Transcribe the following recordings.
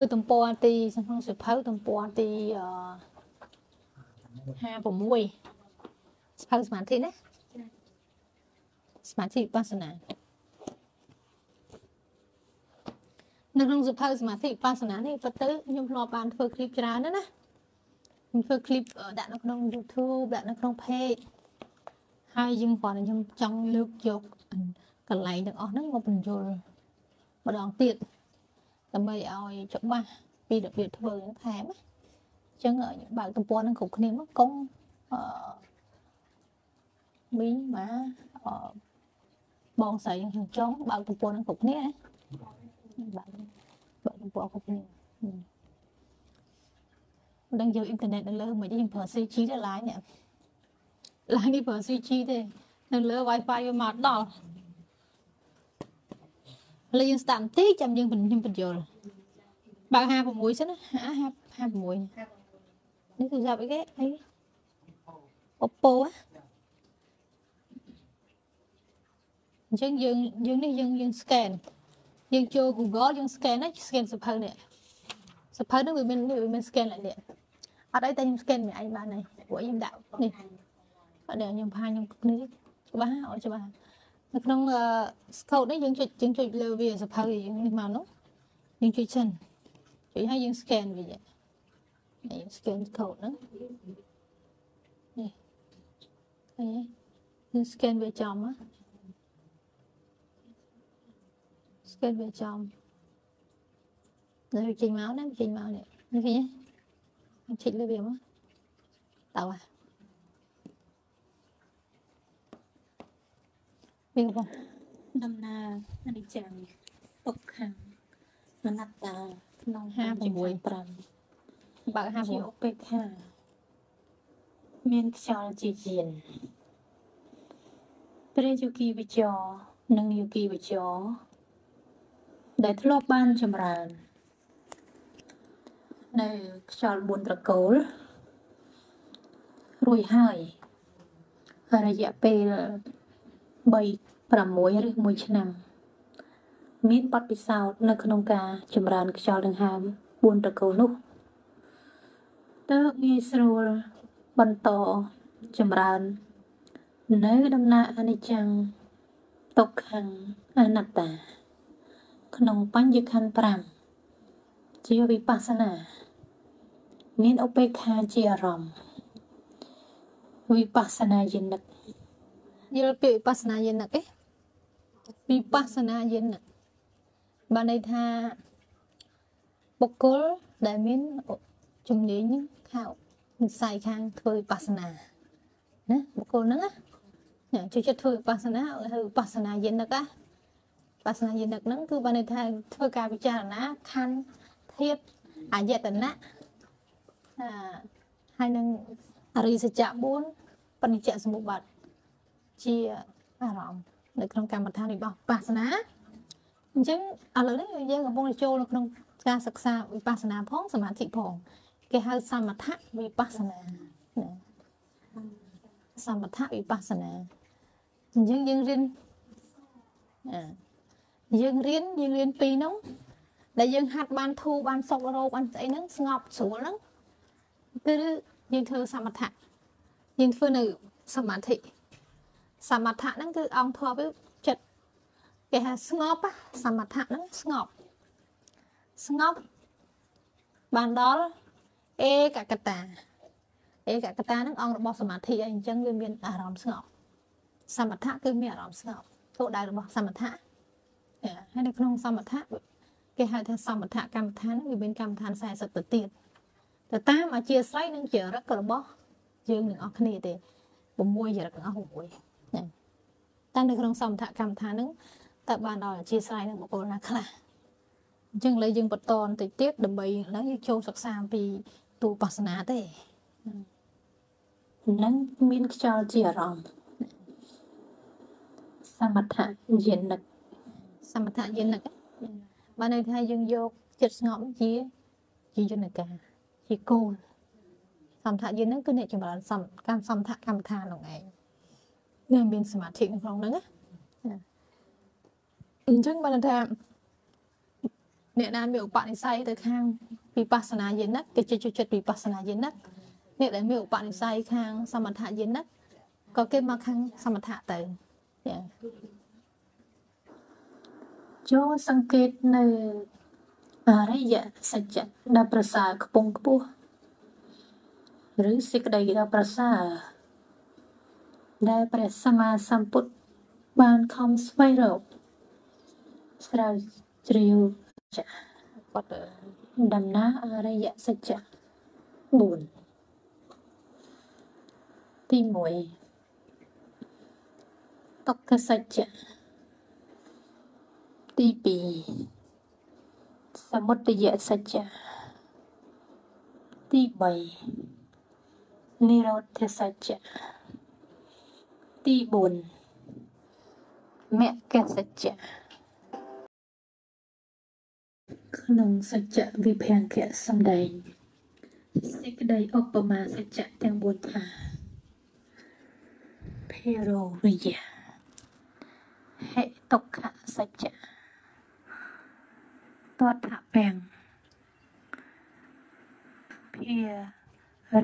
គឺទំព័រទីក្នុងសិភៅទំព័រទី56សិភៅសមាធិណាសមាធិបស្សនានៅក្នុងសិភៅសមាធិបស្សនានេះពិតទៅខ្ញុំធ្លាប់បានធ្វើឃ្លីបច្រើនណាស់ណាខ្ញុំធ្វើឃ្លីបដាក់នៅក្នុង YouTube ដាក់នៅក្នុង page ហើយយើងគ្រាន់តែខ្ញុំចង់លើកយកកន្លែងទាំងអស់ហ្នឹងមកបញ្យលម្ដងទៀត ដើម្បីឲ្យច្បាស់ពីរបៀបធ្វើហ្នឹងថែមណាអញ្ចឹងបើកទំព័រហ្នឹងគ្រប់គ្នាមកកុំអឺមីងម៉ាអឺបងស្រីខ្ញុំចង់បើកទំព័រហ្នឹងគ្រប់គ្នាណាបើកបើកទំព័រគ្រប់គ្នាមិនដឹងយកអ៊ីនធឺណិតនៅលើមិនយើងប្រើ CG ទៅឡាយនេះឡាយនេះប្រើ CG ទេនៅលើ Wi-Fi វាមកដល់ លើយើងស្ដាប់បន្តិចចាំយើងខ្ញុំបញ្យល់បើក56សិនណា56នេះគឺចាប់អីគេអី Oppo អញ្ចឹងយើងយើងនេះយើងយើង scan យើងចូល Google យើង scan ណា scan សភៅនេះសភៅនេះវាមានវាមាន scan lại នេះអត់អីតែខ្ញុំ scan ម្នាក់ឯងបានហើយព្រោះខ្ញុំដាក់នេះអត់ខ្ញុំផាខ្ញុំនេះច្បាស់អត់ច្បាស់ នៅក្នុង scope នេះយើងចុចយើងចុចលើវាសភៅយើងនេះមកនោះយើងចុចសិនចុចហើយយើង scan វានេះ scan code ហ្នឹងនេះឃើញយើង scan វាចំណា scan វាចំនៅចេញមកណាចេញមកនេះនេះឃើញទេឆិចលើវាមកតើ វិញបងដំណើរអនិច្ចំទុក្ខំអនត្តាក្នុង56 5បើក56ឧបេក្ខាមានខ្យល់ជាយានព្រះយោគីវិចរនិងយោគីវិចរដែលធ្លាប់បានចម្រើននៅខ្យល់4ត្រកូលរួចហើយរយៈពេល3 6ឬ1ឆ្នាំមានបទពិសោធន៍នៅក្នុងការចម្រើនខ្យល់ដង្ហើម4ត្រកូលនោះទើបងាយស្រួលបន្តចម្រើន នៅដំណើរអនិច្ចំទុក្ខំអនត្តា ក្នុងបញ្ញខណ្ឌ5ជាវិបស្សនា មានឧបេក្ខាជាអារម្មណ៍វិបស្សនាយនិកយល់ពីវិបស្សនាយនិកទេ វិបស្សនាយនិកបានន័យថាបុគ្គលដែលមានជំនាញខាងវិស័យខាងធ្វើវិបស្សនាណាបុគ្គលហ្នឹងណាជួយចិត្តធ្វើវិបស្សនាហៅវិបស្សនាយនិកណាវិបស្សនាយនិកហ្នឹងគឺបានន័យថាធ្វើការពិចារណាខណ្ឌធាតអាយតនៈអាហើយនឹងអរិយសច្ចៈ4បនិច្ចសមុបត្តិជាអារម្មណ៍ នៅក្នុងកម្មដ្ឋានរបស់វិបស្សនាអញ្ចឹងឥឡូវនេះយើងកំពុងចូលនៅក្នុងការសិក្សាវិបស្សនាផងសមាធិផងគេហៅសមថវិបស្សនាណាសមថវិបស្សនាអញ្ចឹងយើងរៀនយើងរៀនយើងរៀនពីរនោះដែលយើងហាត់បានធូរបានសុខរោបានស្អីហ្នឹងស្ងប់ស្រួលហ្នឹងគឺយើងធ្វើសមថៈយើងធ្វើនៅសមាធិ សមថៈហ្នឹងគឺអង្គធម៌វាចិត្តគេហៅស្ងប់សមថៈហ្នឹងស្ងប់ស្ងប់បានដល់អេកកតាអេកកតាហ្នឹងអង្គរបស់សមាធិអីអញ្ចឹងវាមានអារម្មណ៍ស្ងប់សមថៈគឺមានអារម្មណ៍ស្ងប់គោលដៅរបស់សមថៈហើយនៅក្នុងសមថៈគេហៅថាសមថកម្មដ្ឋានវាមានកម្មដ្ឋាន40ទៅទៀតទៅតាមអធិស្ស្រ័យនឹងចរិតរបស់យើងទាំងអស់គ្នាទេ6ចរិតទាំងអស់6 តែនៅក្នុងសមថកម្មដ្ឋានហ្នឹងតើបានដល់អធិស្ឋាននឹងបុគ្គលណាខ្លះអញ្ចឹងឥឡូវយើងបន្តបន្តិចទៀតដើម្បីឥឡូវយើងចូលសិក្សាអំពីទូបស្សនាទេនឹងមានខ្យល់ជាអារម្មណ៍សមថយនិកសមថយនិកបានន័យថាយើងយកចិត្តស្ងប់ជាជាយន្តការជាគោលសមថយនិកគឺអ្នកចម្រើនសំកម្មសមថកម្មដ្ឋាននោះឯង នឹងមានសមាធិក្នុងហ្នឹងណាអញ្ចឹងបានថាអ្នកណាមានឧបនិស្ស័យទៅខាងវិបស្សនាយានិកគេចេះចូលចិត្តវិបស្សនាយានិកអ្នកដែលមានឧបនិស្ស័យខាងសមថយានិកក៏គេមកខាងសមថៈទៅចា៎ចូលសង្កេតនៅអរិយសច្ចៈដែលប្រសើរខ្ពង់ខ្ពស់ឬសេចក្តីដ៏ប្រសើរ ដែលព្រះសម្មាសម្ពុទ្ធបានខំស្វែងរកស្រាវជ្រាវចាស់គាត់ដំណើរអរិយសច្ចៈ4ទី1តុក្កសច្ចៈទី2សមុទយសច្ចៈទី3និរោធសច្ចៈ ទី4មគ្គសច្ចៈក្នុងសច្ចៈវិភង្គៈសំដែងសេចក្តីឧបមាសច្ចៈទាំង4ថាភេរោវិយៈហេតុក្ខសច្ចៈតតពាំងភា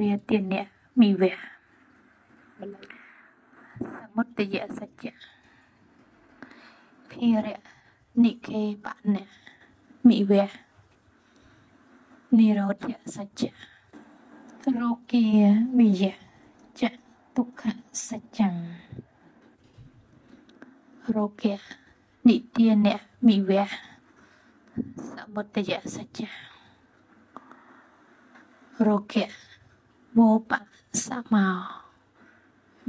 រាទិនៈមិវៈ សមុទយសច្ចៈភារៈនិខេបណៈមិវៈនិរោធសច្ចៈរោគាវិយៈចទុក្ខសច្ចੰរោគានិទានៈមិវៈសមុទយសច្ចៈរោគាវោបសមោ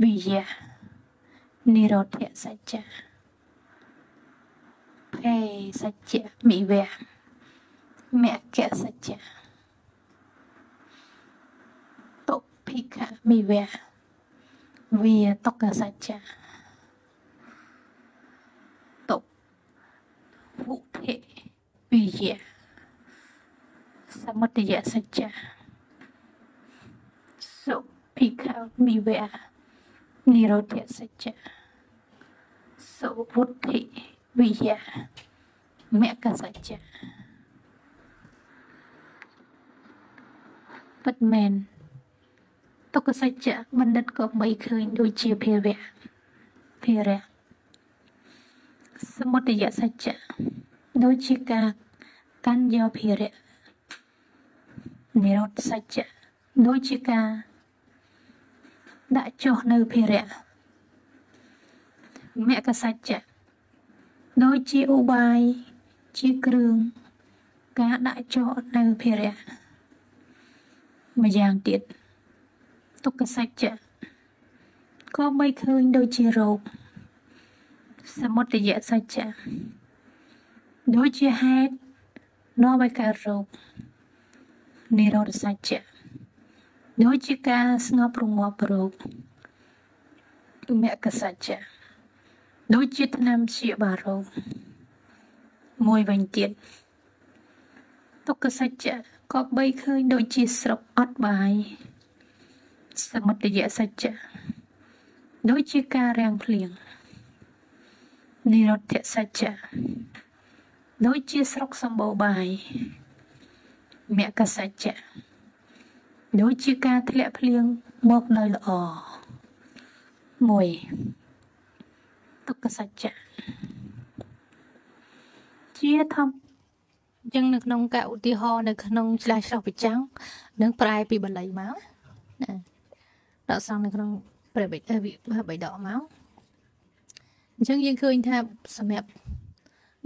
វិយៈ និរោធសច្ចៈភេសច្ចៈមិវៈមគ្គសច្ចៈតុភិក្ខមិវៈវាតុក្និរោធសច្ចៈសុវុទ្ធិវិយៈមគ្គសច្ចៈពិតមែនទុក្ខសច្ចៈបណ្ឌិតក៏បីឃើញដូចជាភាវៈភារៈសមុទយសច្ចៈដូចជាការកាន់យកភារៈនិរោធសច្ចៈដូចជាការ ដាក់ចុះនៅភារៈមគ្គសច្ចៈដូចជាឧបាយជាគ្រឿងការដាក់ចុះនៅភារៈម្យ៉ាងទៀតទុក្ខសច្ចៈក៏បីឃើញដូចជារោគសមុទយសច្ចៈដូចជាហេតុនាំឲ្យកើតរោគនិរោធសច្ចៈ ដូចជាការស្ងប់រងាប់រោគមគ្គសច្ចៈដូចជាថ្នាំព្យាបាលរោគមួយវិញទៀតទុក្ខសច្ចៈក៏បីឃើញដូចជាស្រុកអត់បាយសមុទយសច្ចៈដូចជាការរាំងភ្លៀងនិរោធសច្ចៈដូចជាស្រុកសម្បូរបាយមគ្គសច្ចៈ ដូចជាការធ្លាក់ភ្លៀងមកនៅល្អមួយទុក្ខសច្ចៈជាធម្មអញ្ចឹងនៅក្នុងការឧទាហរណ៍នៅក្នុងឆ្លើយឆ្លោះប្រចាំងនឹងប្រែពីបាលីមកណាដកសំនៅក្នុងព្រះបិទវិបិដកមកអញ្ចឹងយើងឃើញថាសម្រាប់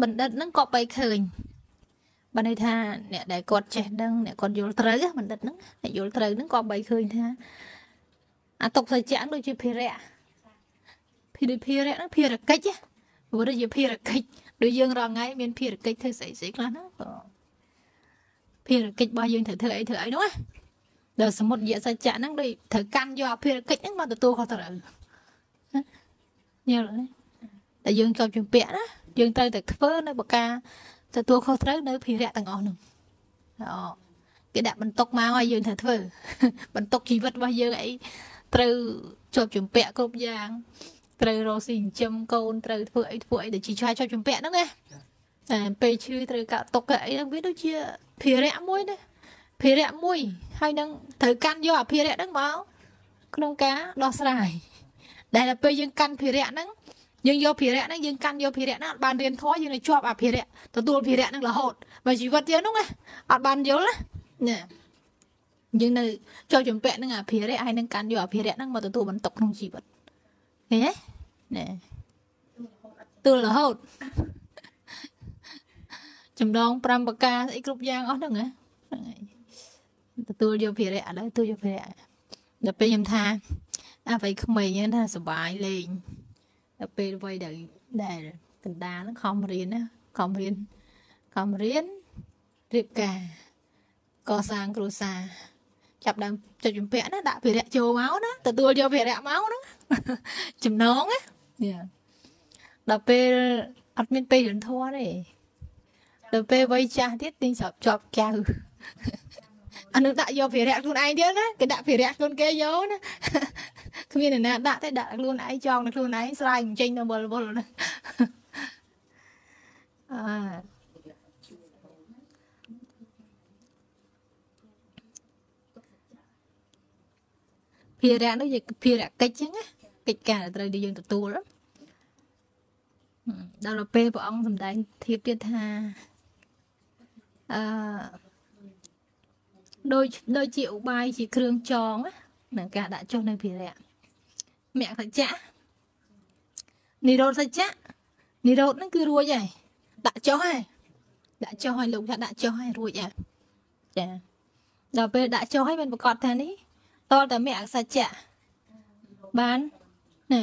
បណ្ឌិតហ្នឹងក៏បីឃើញ បើន័យថាអ្នកដែលគាត់ចេះដឹងអ្នកគាត់យល់ត្រូវបណ្ឌិតហ្នឹងអ្នកយល់ត្រូវហ្នឹងក៏បីឃើញថាអាតុកសច្ចៈដូចជាភារៈភារភារៈហ្នឹងភារកិច្ចព្រោះដូចជាភារកិច្ចដូចយើងរាល់ថ្ងៃមានភារកិច្ចធ្វើស្អីស្អីខ្លះណាក៏ភារកិច្ចរបស់យើងត្រូវធ្វើអីធ្វើអីនោះណាដល់សមុទ្រយសច្ចៈហ្នឹងដូចត្រូវកាន់យកភារកិច្ចហ្នឹងមកទទួលខុសត្រូវយល់ទេតែយើងជាប់ជំពាក់ណាយើងត្រូវតែធ្វើនៅបកា ទទួលខុសត្រូវនៅភារៈទាំងអស់នោះអូគេដាក់បន្ទុកមកឲ្យយើងត្រូវធ្វើ បន្ទុកជីវិតរបស់យើងអីត្រូវជាប់ជំពាក់គ្រប់យ៉ាងត្រូវរកស៊ីចិញ្ចឹមកូនត្រូវធ្វើអីធ្វើអីដែលជាឆ្លើយជាប់ជំពាក់ហ្នឹងណាតែពេលឈឺត្រូវកាត់ទុកអីហ្នឹងវាដូចជាភារៈមួយណាភារៈមួយហើយនឹងត្រូវកាន់យកអភិរៈហ្នឹងមកក្នុងការដោះស្រាយដែលដល់ពេលយើងកាន់ភារៈហ្នឹង យើងយកភារៈហ្នឹងយើងកាន់យកភារៈហ្នឹងអត់បានរៀនធម៌យើងនៅជាប់អភិរៈទទួលភារៈហ្នឹងរហូតបើជីវិតយើងហ្នឹងណាអត់បានយល់ណាយើងនៅចូលចម្ពាក់នឹងអភិរៈហើយនឹងកាន់យកអភិរៈហ្នឹងមកទទួលបន្ទុកក្នុងជីវិតឃើញទេណែទួលរហូតចម្ដង5ប្រការស្អីគ្រប់យ៉ាងអស់ហ្នឹងហ្នឹងហើយទទួលយកភារៈឥឡូវទទួលយកភារៈដល់ពេលខ្ញុំថាអ្វីក្មេងហ្នឹងថាសុបាយលេង ដល់ពេលអ្វីដែលដែលកណ្ដាលហ្នឹងខំរៀនណាខំរៀនខំរៀនរៀបការកសាងគ្រួសារចាប់ដើមចុចជំពាក់ណាដាក់ភារៈចូលមកណាទទួលយកភារៈមកណាចំណងណាដល់ពេលអត់មានពេលរៀនធម៌ទេដល់ពេលវ័យចាស់ទៀតទិញស្រាប់ជាប់ចៅអានឹងដាក់យកភារៈខ្លួនឯងទៀតណាគេដាក់ភារៈខ្លួនគេយកណា គ្មានអ្នកណាដាក់ទេដាក់ខ្លួនឯងចងនៅខ្លួនឯងស្រែកចេញទៅវល់វល់ណាអឺភារៈនោះជាភារៈកិច្ចចឹងណាកិច្ចការដែលត្រូវដែលយើងទទួលដល់ពេលព្រះអង្គសម្ដែងធៀបទៀតថាអឺដូចដូចជាឧបាយជាគ្រឿងចងនឹងការដាក់ចុះនៅភារៈ មគ្គសច្ចៈនិរោធសច្ចៈនិរោធហ្នឹងគឺរួចហើយដាក់ចុះហើយដាក់ចុះហើយលោកថាដាក់ចុះហើយរួចហើយចាដល់ពេលដាក់ចុះហើយមិនប្រកាសថានេះតលតែមគ្គសច្ចៈបានណា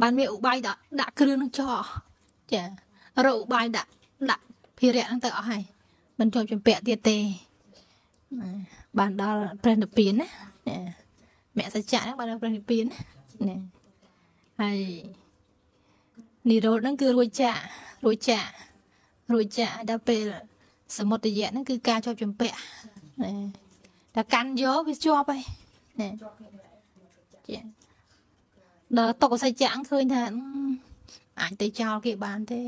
បានមានឧបាយដាក់ដាក់គ្រឿងនឹងចោះចារកឧបាយដាក់ដាក់ភារៈហ្នឹងទៅអស់ហើយមិនជាប់ចម្ពាក់ទៀតទេបានដល់ព្រះនិព្វានណាមគ្គសច្ចៈហ្នឹងបានដល់ព្រះនិព្វានណា ហើយនិរោធហ្នឹងគឺរួចចាក់រួចចាក់រួចចាក់ដល់ពេលសមុទ្រយៈហ្នឹងគឺការជាប់ចម្ពាក់ណាតែកាន់យកវាជាប់ហើយណាចាដល់តុកសច្ចៈឃើញថាអាចទៅចោលគេបានទេ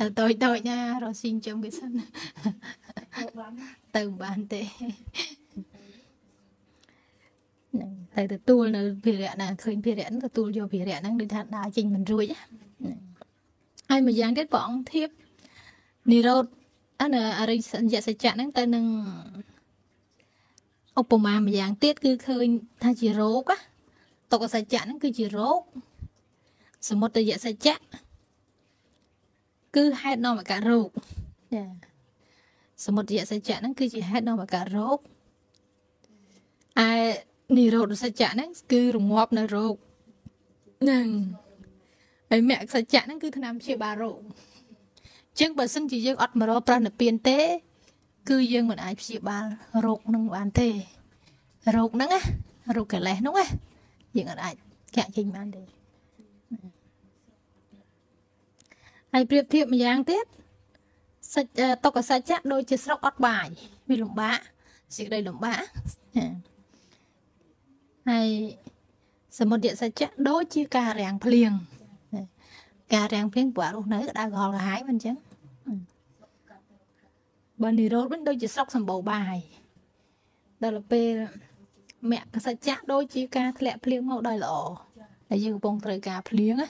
ទៅតូចតូចណារស់ស៊ីចឹងវាសិនទៅបានទេ ហ្នឹងទៅទទួលនៅភារៈណាឃើញភារៈហ្នឹងទទួលយកភារៈហ្នឹងដូចថាដើរចេញមិនរួចហើយមួយយ៉ាងទៀតព្រះអង្គធៀបនិរោធអានអរិយសញ្ញសច្ចៈហ្នឹងទៅនឹងឧបមាមួយយ៉ាងទៀតគឺឃើញថាជារោគតុកសច្ចៈហ្នឹងគឺជារោគសមុទ្រយសច្ចៈគឺហេតុនាំឲ្យកើតរោគចាសមុទ្រយសច្ចៈហ្នឹងគឺជាហេតុនាំឲ្យកើតរោគឯ និរោធសច្ចៈហ្នឹងគឺរងាប់នៅរោគហ្នឹងហើយមគ្គសច្ចៈហ្នឹងគឺថ្នាំព្យាបាលរោគអញ្ចឹងបើសិនជាយើងអត់មករកប្រណិពានទេ គឺយើងមិនអាចព្យាបាលរោគនឹងបានទេរោគហ្នឹងណារោគកិលេសហ្នឹងណាយើងអាចកាក់ចេញបានទេហើយប្រៀបធៀបម្យ៉ាងទៀតសាច់តុកសច្ចៈដូចជាស្រុកអត់បាយវាលំបាកសេចក្តីលំបាក ហើយសមុទ្រសច្ចៈដូចជាការរាំងភ្លៀងការរាំងភ្លៀងព្រោះរស់នៅក្តៅក្រហល់ក្រហាយមិនអញ្ចឹងបើនិរោធវិញដូចជាស្រុកសម្បូរបាយដល់ពេលមគ្គសច្ចៈដូចជាការធ្លាក់ភ្លៀងមកដោយល្អដែលយើងកំពុងត្រូវការភ្លៀងណា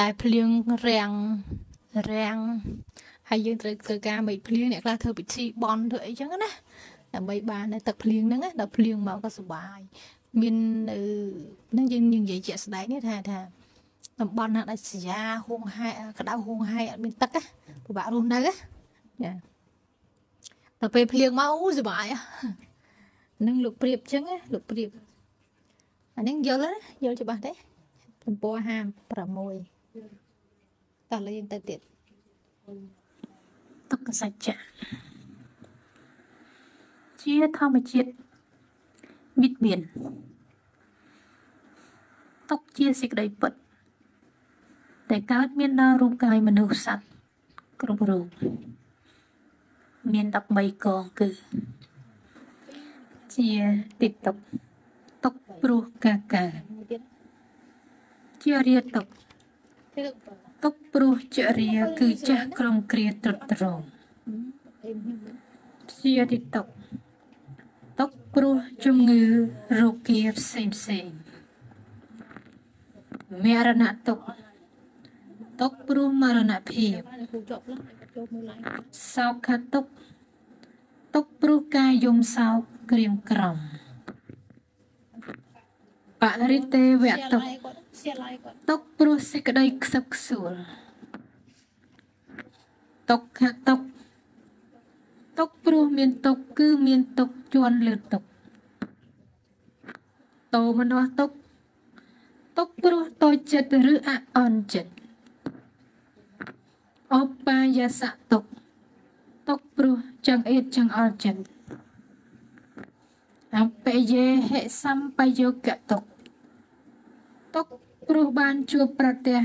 ដែលភ្លៀងរាំងរាំងហើយយើងត្រូវធ្វើការមេឃភ្លៀងអ្នកខ្លះធ្វើពិធីបន់ធ្វើអីចឹងណាដើម្បីបាននៅទឹកភ្លៀងហ្នឹងដល់ភ្លៀងមកក៏សុបាយ មាននៅនឹងយើងនិយាយជាក់ស្ដែងនេះថាថាតំបន់ណាដាច់ស្រយាហួងហែក្តៅហួងហែអត់មានទឹកណាពិបាករស់នៅណាចាដល់ពេលភ្លៀងមកអូសុបាយនឹងលោកព្រៀបចឹងណាលោកព្រៀបអានេះយល់ណាយល់ច្បាស់ទេទំព័រ56តោះលេងទៅទៀតទុក្ខសច្ចៈជាធម្មជាតិ វិតមានទុកជាសេចក្តីពិតតែកើតមានដល់រូបកាយមនុស្សសត្វគ្រប់រូបមាន13កងគឺជាតិតុកទុកព្រោះកាកាជារាតុកទុកព្រោះចរិយាគឺចាស់ក្រុមគ្រាត្រឹតត្រងអីខ្ញុំព្យាតិតុក តុកព្រោះជំងឺរោគាផ្សេងផ្សេងមរណតុកតុកព្រោះមរណភាពបានគ្រូចប់ឡើងចូលមើលឡើងសោកតុកតុកព្រោះការយំសោកក្រៀមក្រំបរិទេវសៀតុកឡៃគាត់សៀឡៃគាត់តុកព្រោះសេចក្តីខ្សឹបខ្សួលតុកខតុក តុកព្រោះមានតុកគឺមានតុកជន់លើតុកតោមនោតុកតុកព្រោះតូចចិត្តឬអអន់ចិត្តអបាយសៈតុកតុកព្រោះចង្អៀតចង្អល់ចិត្តអបិយេហិសម្បយោគតុកទុកព្រោះបានជួបប្រទះ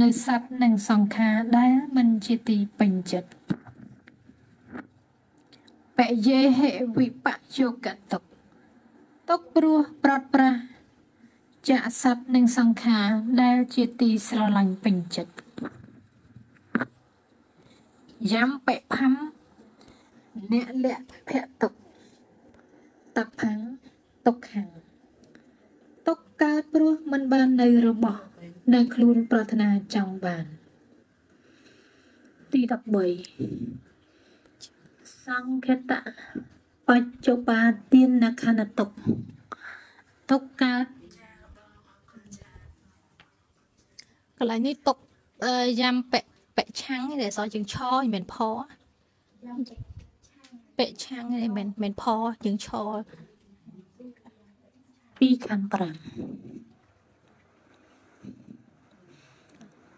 នៅសត្វនិងសង្ខារដែលមិនជាទីពេញចិត្ត បយេហិវិបយោគតុកទុកព្រោះប្រត់ប្រាស់ចាក់សត្វនិងសង្ខារដែលជាទីស្រឡាញ់ពេញចិត្តយ៉ាំបិផំអ្នកលៈភៈតុកតផំតុកខាងទុកកើតព្រោះมันបាននៅរបស់ដែលខ្លួនប្រាថ្នាចង់បានទី13 សង្ខតៈបច្ចុប្បាទានខណតុកទុកកើតកន្លែងនេះຕົកអឺយ៉ាំប៉ិប៉ិឆាំងឯដែលសជាងឆមិនមែនផប៉ិឆាំងឯមិនមែនមិនផជាងឆពីខាង5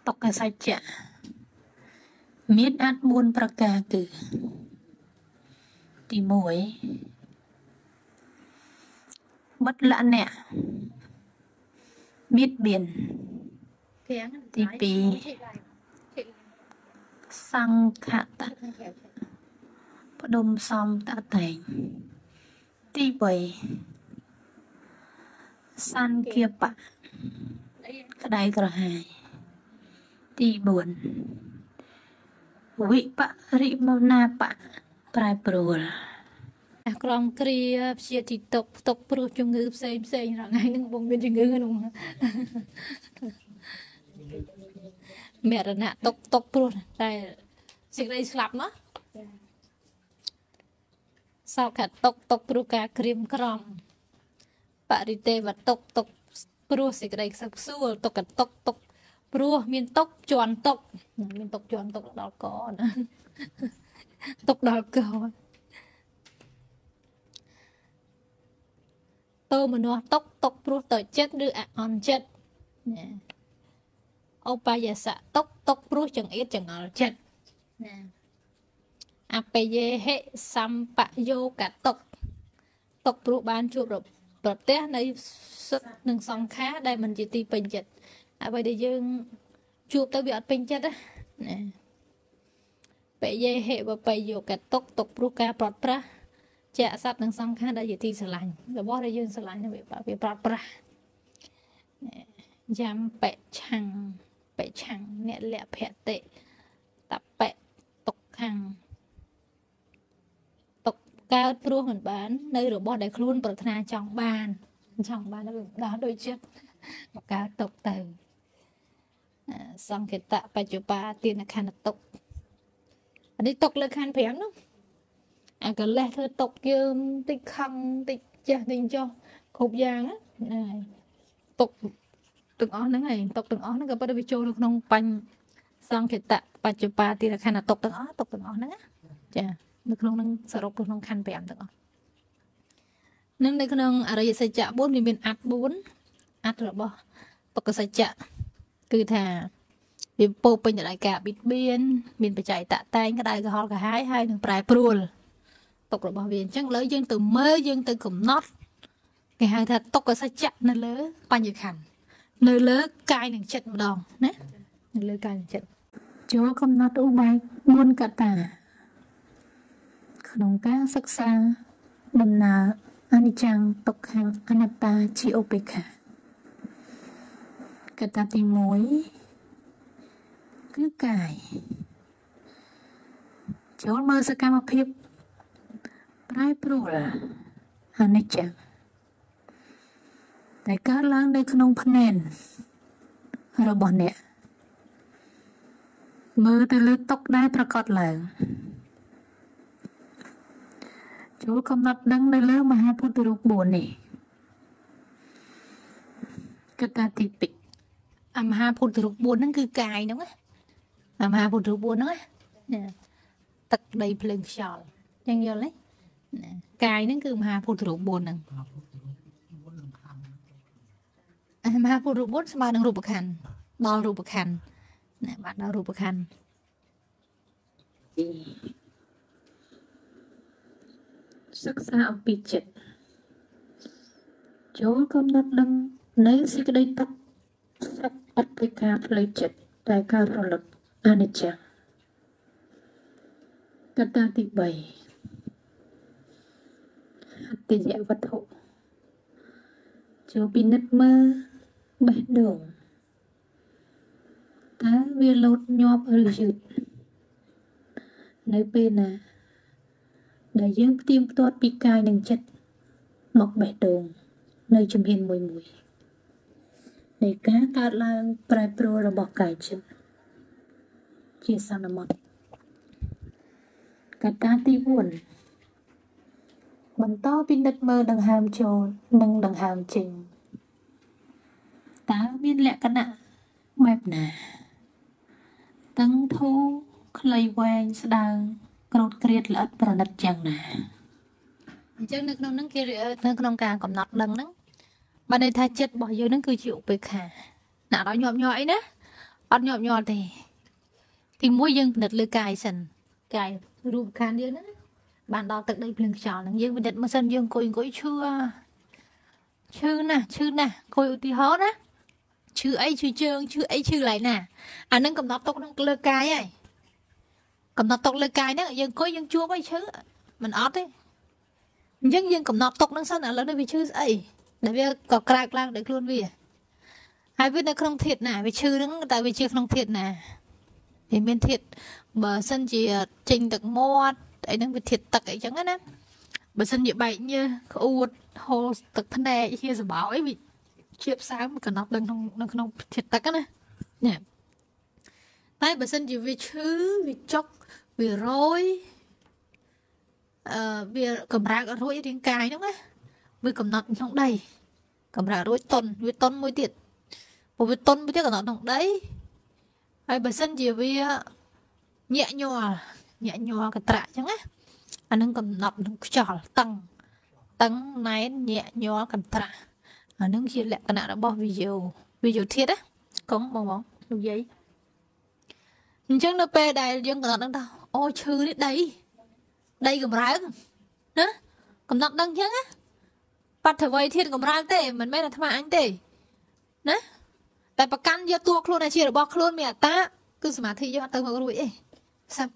ទុកកសច្ចៈមានអាច4ប្រការគឺ ទី1បិទលក្ខណៈបៀតបៀនទាំងទីពីរសង្ខតៈផ្ដុំសំតតែងទី3សន្គាបៈក្តៅក្រហាយទី4វិ បរិមណាបៈប្រែប្រួល អាក្រមគ្រាព្យាទីຕົកຕົកព្រោះជំងឺផ្សេងផ្សេងរងៃនឹងបងមានជំងឺក្នុងមរណៈຕົកຕົកព្រោះតែសេចក្តីស្លាប់មកសោកខាຕົកຕົកព្រោះការក្រៀមក្រំបរិទេវតុកតុកព្រោះសេចក្តីខ្សឹបខ្សួលតុកកតុកតុកព្រោះមានតុកជន់តុកមានតុកជន់តុកដល់កណា ទុកដល់កូនតោមនោះទុកទុកព្រោះតើចិត្តឬអអន់ចិត្តណាឧបាយសៈទុកទុកព្រោះចង្អៀតចង្អល់ចិត្តណាអបយេហិសម្បយោកតុកទុកព្រោះបានជួបប្រទះនៃសុទ្ធនិងសង្ខារដែលមិនជាទីពេញចិត្តអ្វីដែលយើងជួបទៅវាអត់ពេញចិត្តណា បយេហិបបយោកតុកຕົកព្រោះការប្រត់ប្រាស់ជាសត្វនិងសង្ខារដែលជាទីស្រឡាញ់របស់ដែលយើងស្រឡាញ់ហ្នឹងវាវាប្រត់ប្រាស់យ៉ាំបេឆាំងបេឆាំងអ្នកលៈភតិតបៈតុកខាំងតុកកើតព្រោះមិនបាន នៅរបស់ដែលខ្លួន ប្រាថ្នាចង់បានចង់បានទៅដល់ដូចចិត្តមកកើតតុកទៅអ่าសង្កេតបច្ចុប្បាទានខណ្ឌតុក អានេះតុកលើខណ្ឌ5នោះ អាកលេសធ្វើຕົកយើងតិចខឹងតិចចេះតិចចុះគ្រប់យ៉ាងណាហើយຕົកទាំងអស់ហ្នឹងហើយຕົកទាំងអស់ហ្នឹងក៏ប៉ុន្តែវាចូលនៅក្នុងបញ្ញសង្កេតបច្ចុប្បាទីរខណ្ឌຕົកទាំងអស់ຕົកទាំងអស់ហ្នឹងណាចានៅក្នុងហ្នឹងសរុបទៅក្នុងខណ្ឌ5ទាំងអស់នឹងនៅក្នុងអរិយសច្ចៈ4វាមានអត្ត4អត្តរបស់ទុក្ខសច្ចៈគឺថា វាពោរពេញទៅដោយការបៀតបៀនមានបច្ច័យតតែងក្តៅក្រហល់ក្រហាយហើយនឹងប្រែប្រួលទុករបស់វាអញ្ចឹងឥឡូវយើងទៅមើលយើងទៅកំណត់គេហៅថាទុកសច្ចៈនៅលើបញ្ញខណ្ឌនៅលើកាយនិងចិត្តម្ដងណានៅលើកាយនិងចិត្តចូលកំណត់ឧបាយ4កត្តា ក្នុងការសិក្សាដំណើរអនិច្ចំទុក្ខំអនត្តាជាឧបេក្ខាកត្តាទី1 គឺកាយចូលមើលសកម្មភាពប្រែប្រួលអនិច្ចំតែកើតឡើងនៅក្នុងភ្នែនរបស់អ្នកមើលទៅលើតុកដែលប្រកបឡើងចូលកំណត់ដឹងនៅលើមហាពុទ្ធរូប4នេះកតាទី2អាមហាពុទ្ធរូប4ហ្នឹងគឺកាយហ្នឹងណា អាមហាពុទ្ធរូប4ហ្នឹងណាទឹកដីភ្លើងខ្យល់ចឹងយល់ទេណាកាយហ្នឹងគឺមហាពុទ្ធរូប4ហ្នឹងអាមហាពុទ្ធរូប4ស្មើនឹងរូបខណ្ឌដល់រូបខណ្ឌណាបាទដល់រូបខណ្ឌសិក្សាអំពីចិត្តចូលកំណត់ដឹងនៅសេចក្តីទុក្ខសត្វអត់ពីការផ្លូវចិត្តតែការរលត់ អនិច្ចំកត្តាទី3អតិយវត្ថុចូលពិនិត្យមើលបេះដូងតើវាលោតញាប់ឬយឺតនៅពេលណា ដែលយើងផ្ទៀងផ្ទាត់ពីកាយនិងចិត្តមកបេះដូងនៅជំហានមួយមួយនៃការកើតឡើងប្រែប្រួលរបស់កាយចិត្ត ជាសន្មតកត្តាទី4បន្តពិនិត្យមើលដង្ហើមចូល និងដង្ហើមចេញតើមានលក្ខណៈបែបណាតឹងធូរខ្លីវែងស្ដើងក្រោតក្រៀតល្អិតប្រណិតយ៉ាងណាអញ្ចឹងនៅក្នុងហ្នឹងគេនៅក្នុងការកំណត់ដឹងហ្នឹងបានន័យថាចិត្តរបស់យើងហ្នឹងគឺជាឧបេក្ខាណាអត់ញាប់ញ័រអីណាអត់ញាប់ញ័រទេ ទីមួយយើងពិនិត្យលើកាយសិនកាយរូបខណ្ឌយើងហ្នឹងបានដល់ទឹកដីភ្លៀងខ្យល់ហ្នឹងយើងពិនិត្យមកសិនយើងអង្គុយអង្គុយឈឺឈឺណាស់ឈឺណាស់អង្គុយឧទាហរណ៍ណាឈឺអីឈឺជើងឈឺអីឈឺឡៃណាអានឹងកំណត់ទុកក្នុងលើកាយហើយកំណត់ទុកលើកាយហ្នឹងយើងអង្គុយយើងជួបអីឈឺមិនអត់ទេអញ្ចឹងយើងកំណត់ទុកនឹងសិនឥឡូវនេះវាឈឺស្អីដែលវាក៏ក្រើកឡើងដោយខ្លួនវាហើយវានៅក្នុងធាតណាវាឈឺហ្នឹងតែវាជាក្នុងធាតណា វាមានធាតបើសិនជាចេញទឹកមាត់អីហ្នឹងវាធាតទឹកអីចឹងណាបើសិនជាបែកញើសក្អួតហូរទឹកភ្នែកហៀសបោអីវាជាផ្សើមកំណត់ដឹងក្នុងនៅក្នុងធាតទឹកណាណាតែបើសិនជាវាឈឺវាចុកវារយអឺវាកម្រើករួចរាងកាយហ្នឹងណាវាកំណត់ក្នុងដីកម្រើករួចតុនវាតុនមួយទៀតព្រោះវាតុនមួយទៀតកំណត់ក្នុងដី ហើយបើសិនជាវាញាក់ញ័រញាក់ញ័រកត្រាក់អញ្ចឹងណាអានឹងកំណត់ក្នុងខ្យល់តឹងតឹងណែនញាក់ញ័រកត្រាក់អានឹងជាលក្ខណៈរបស់វីយ៉ូវីយ៉ូធាតណាកុំបងបងលោកយាយអញ្ចឹងនៅពេលដែលយើងកំណត់ដឹងថាអូឈឺនេះដីដីកម្រើកណាកំណត់ដឹងអញ្ចឹងណាបត្តិវ័យធាតកម្រើកទេមិនមែនអាត្មាអញទេណា តែប្រកាន់យកតួខ្លួនជារបស់ខ្លួនមានអត្តាគឺសមាធិយើងអត់ទៅមករួចទេ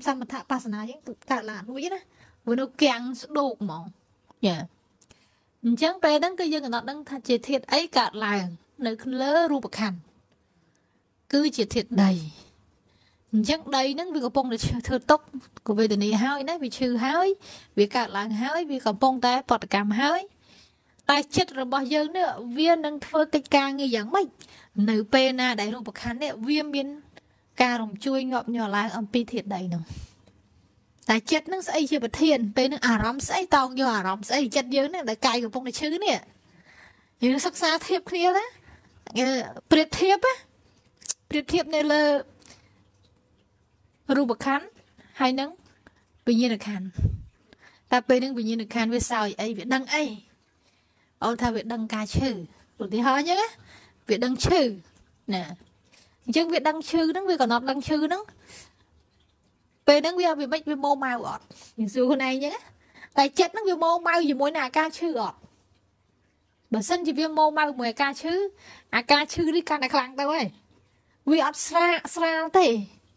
សមថបស្សនាយើងកើតឡើងរួចណាវានៅគាំងស្ដោកហ្មងយ៉ាអញ្ចឹងពេលហ្នឹងគឺយើងកំណត់ដឹងថាជាធាតអីកើតឡើង នៅលើរូបខណ្ឌគឺជាធាតដីអញ្ចឹងដីហ្នឹងវាកំពុងតែធ្វើຕົកក៏វេទនាហើយណាវាឈឺហើយ វាកើតឡើងហើយ វាកំពុងតែបដកម្មហើយ តែចិត្តរបស់យើងនេះវានឹងធ្វើកិច្ចការងារយ៉ាងម៉េចនៅពេលណាដែលរូបខណ្ឌនេះវាមានការរំជួយងាប់ញ័រឡើងអំពីធាតុដីនោះតែចិត្តនឹងស្អីជាប្រធានពេលនឹងអារម្មណ៍ស្អីតោងយកអារម្មណ៍ស្អីចិត្តយើងនេះដែលកាយកំពុងតែឈឺនេះយើងសិក្សាធៀបគ្នាណាប្រៀបធៀបណាប្រៀបធៀបនៅលើរូបខណ្ឌហើយនឹងវិញ្ញាណខណ្ឌតែពេលនឹងវិញ្ញាណខណ្ឌវាសោយអីវាដឹងអី អូថាវាដឹងការឈឺឧទាហរណ៍អញ្ចឹងវាដឹងឈឺណាអញ្ចឹងវាដឹងឈឺហ្នឹងវាកំណត់ដឹងឈឺហ្នឹងពេលហ្នឹងវាវាមិនវាម៉ោម៉ៅអត់យើងសួរខ្លួនឯងអញ្ចឹងតែចិត្តហ្នឹងវាម៉ោម៉ៅជាមួយនឹងអាការឈឺអត់បើសិនជាវាម៉ោម៉ៅជាមួយអាការឈឺអាការឈឺនេះកាន់តែខ្លាំងទៅហើយវាអត់ស្រាស្រាលទេ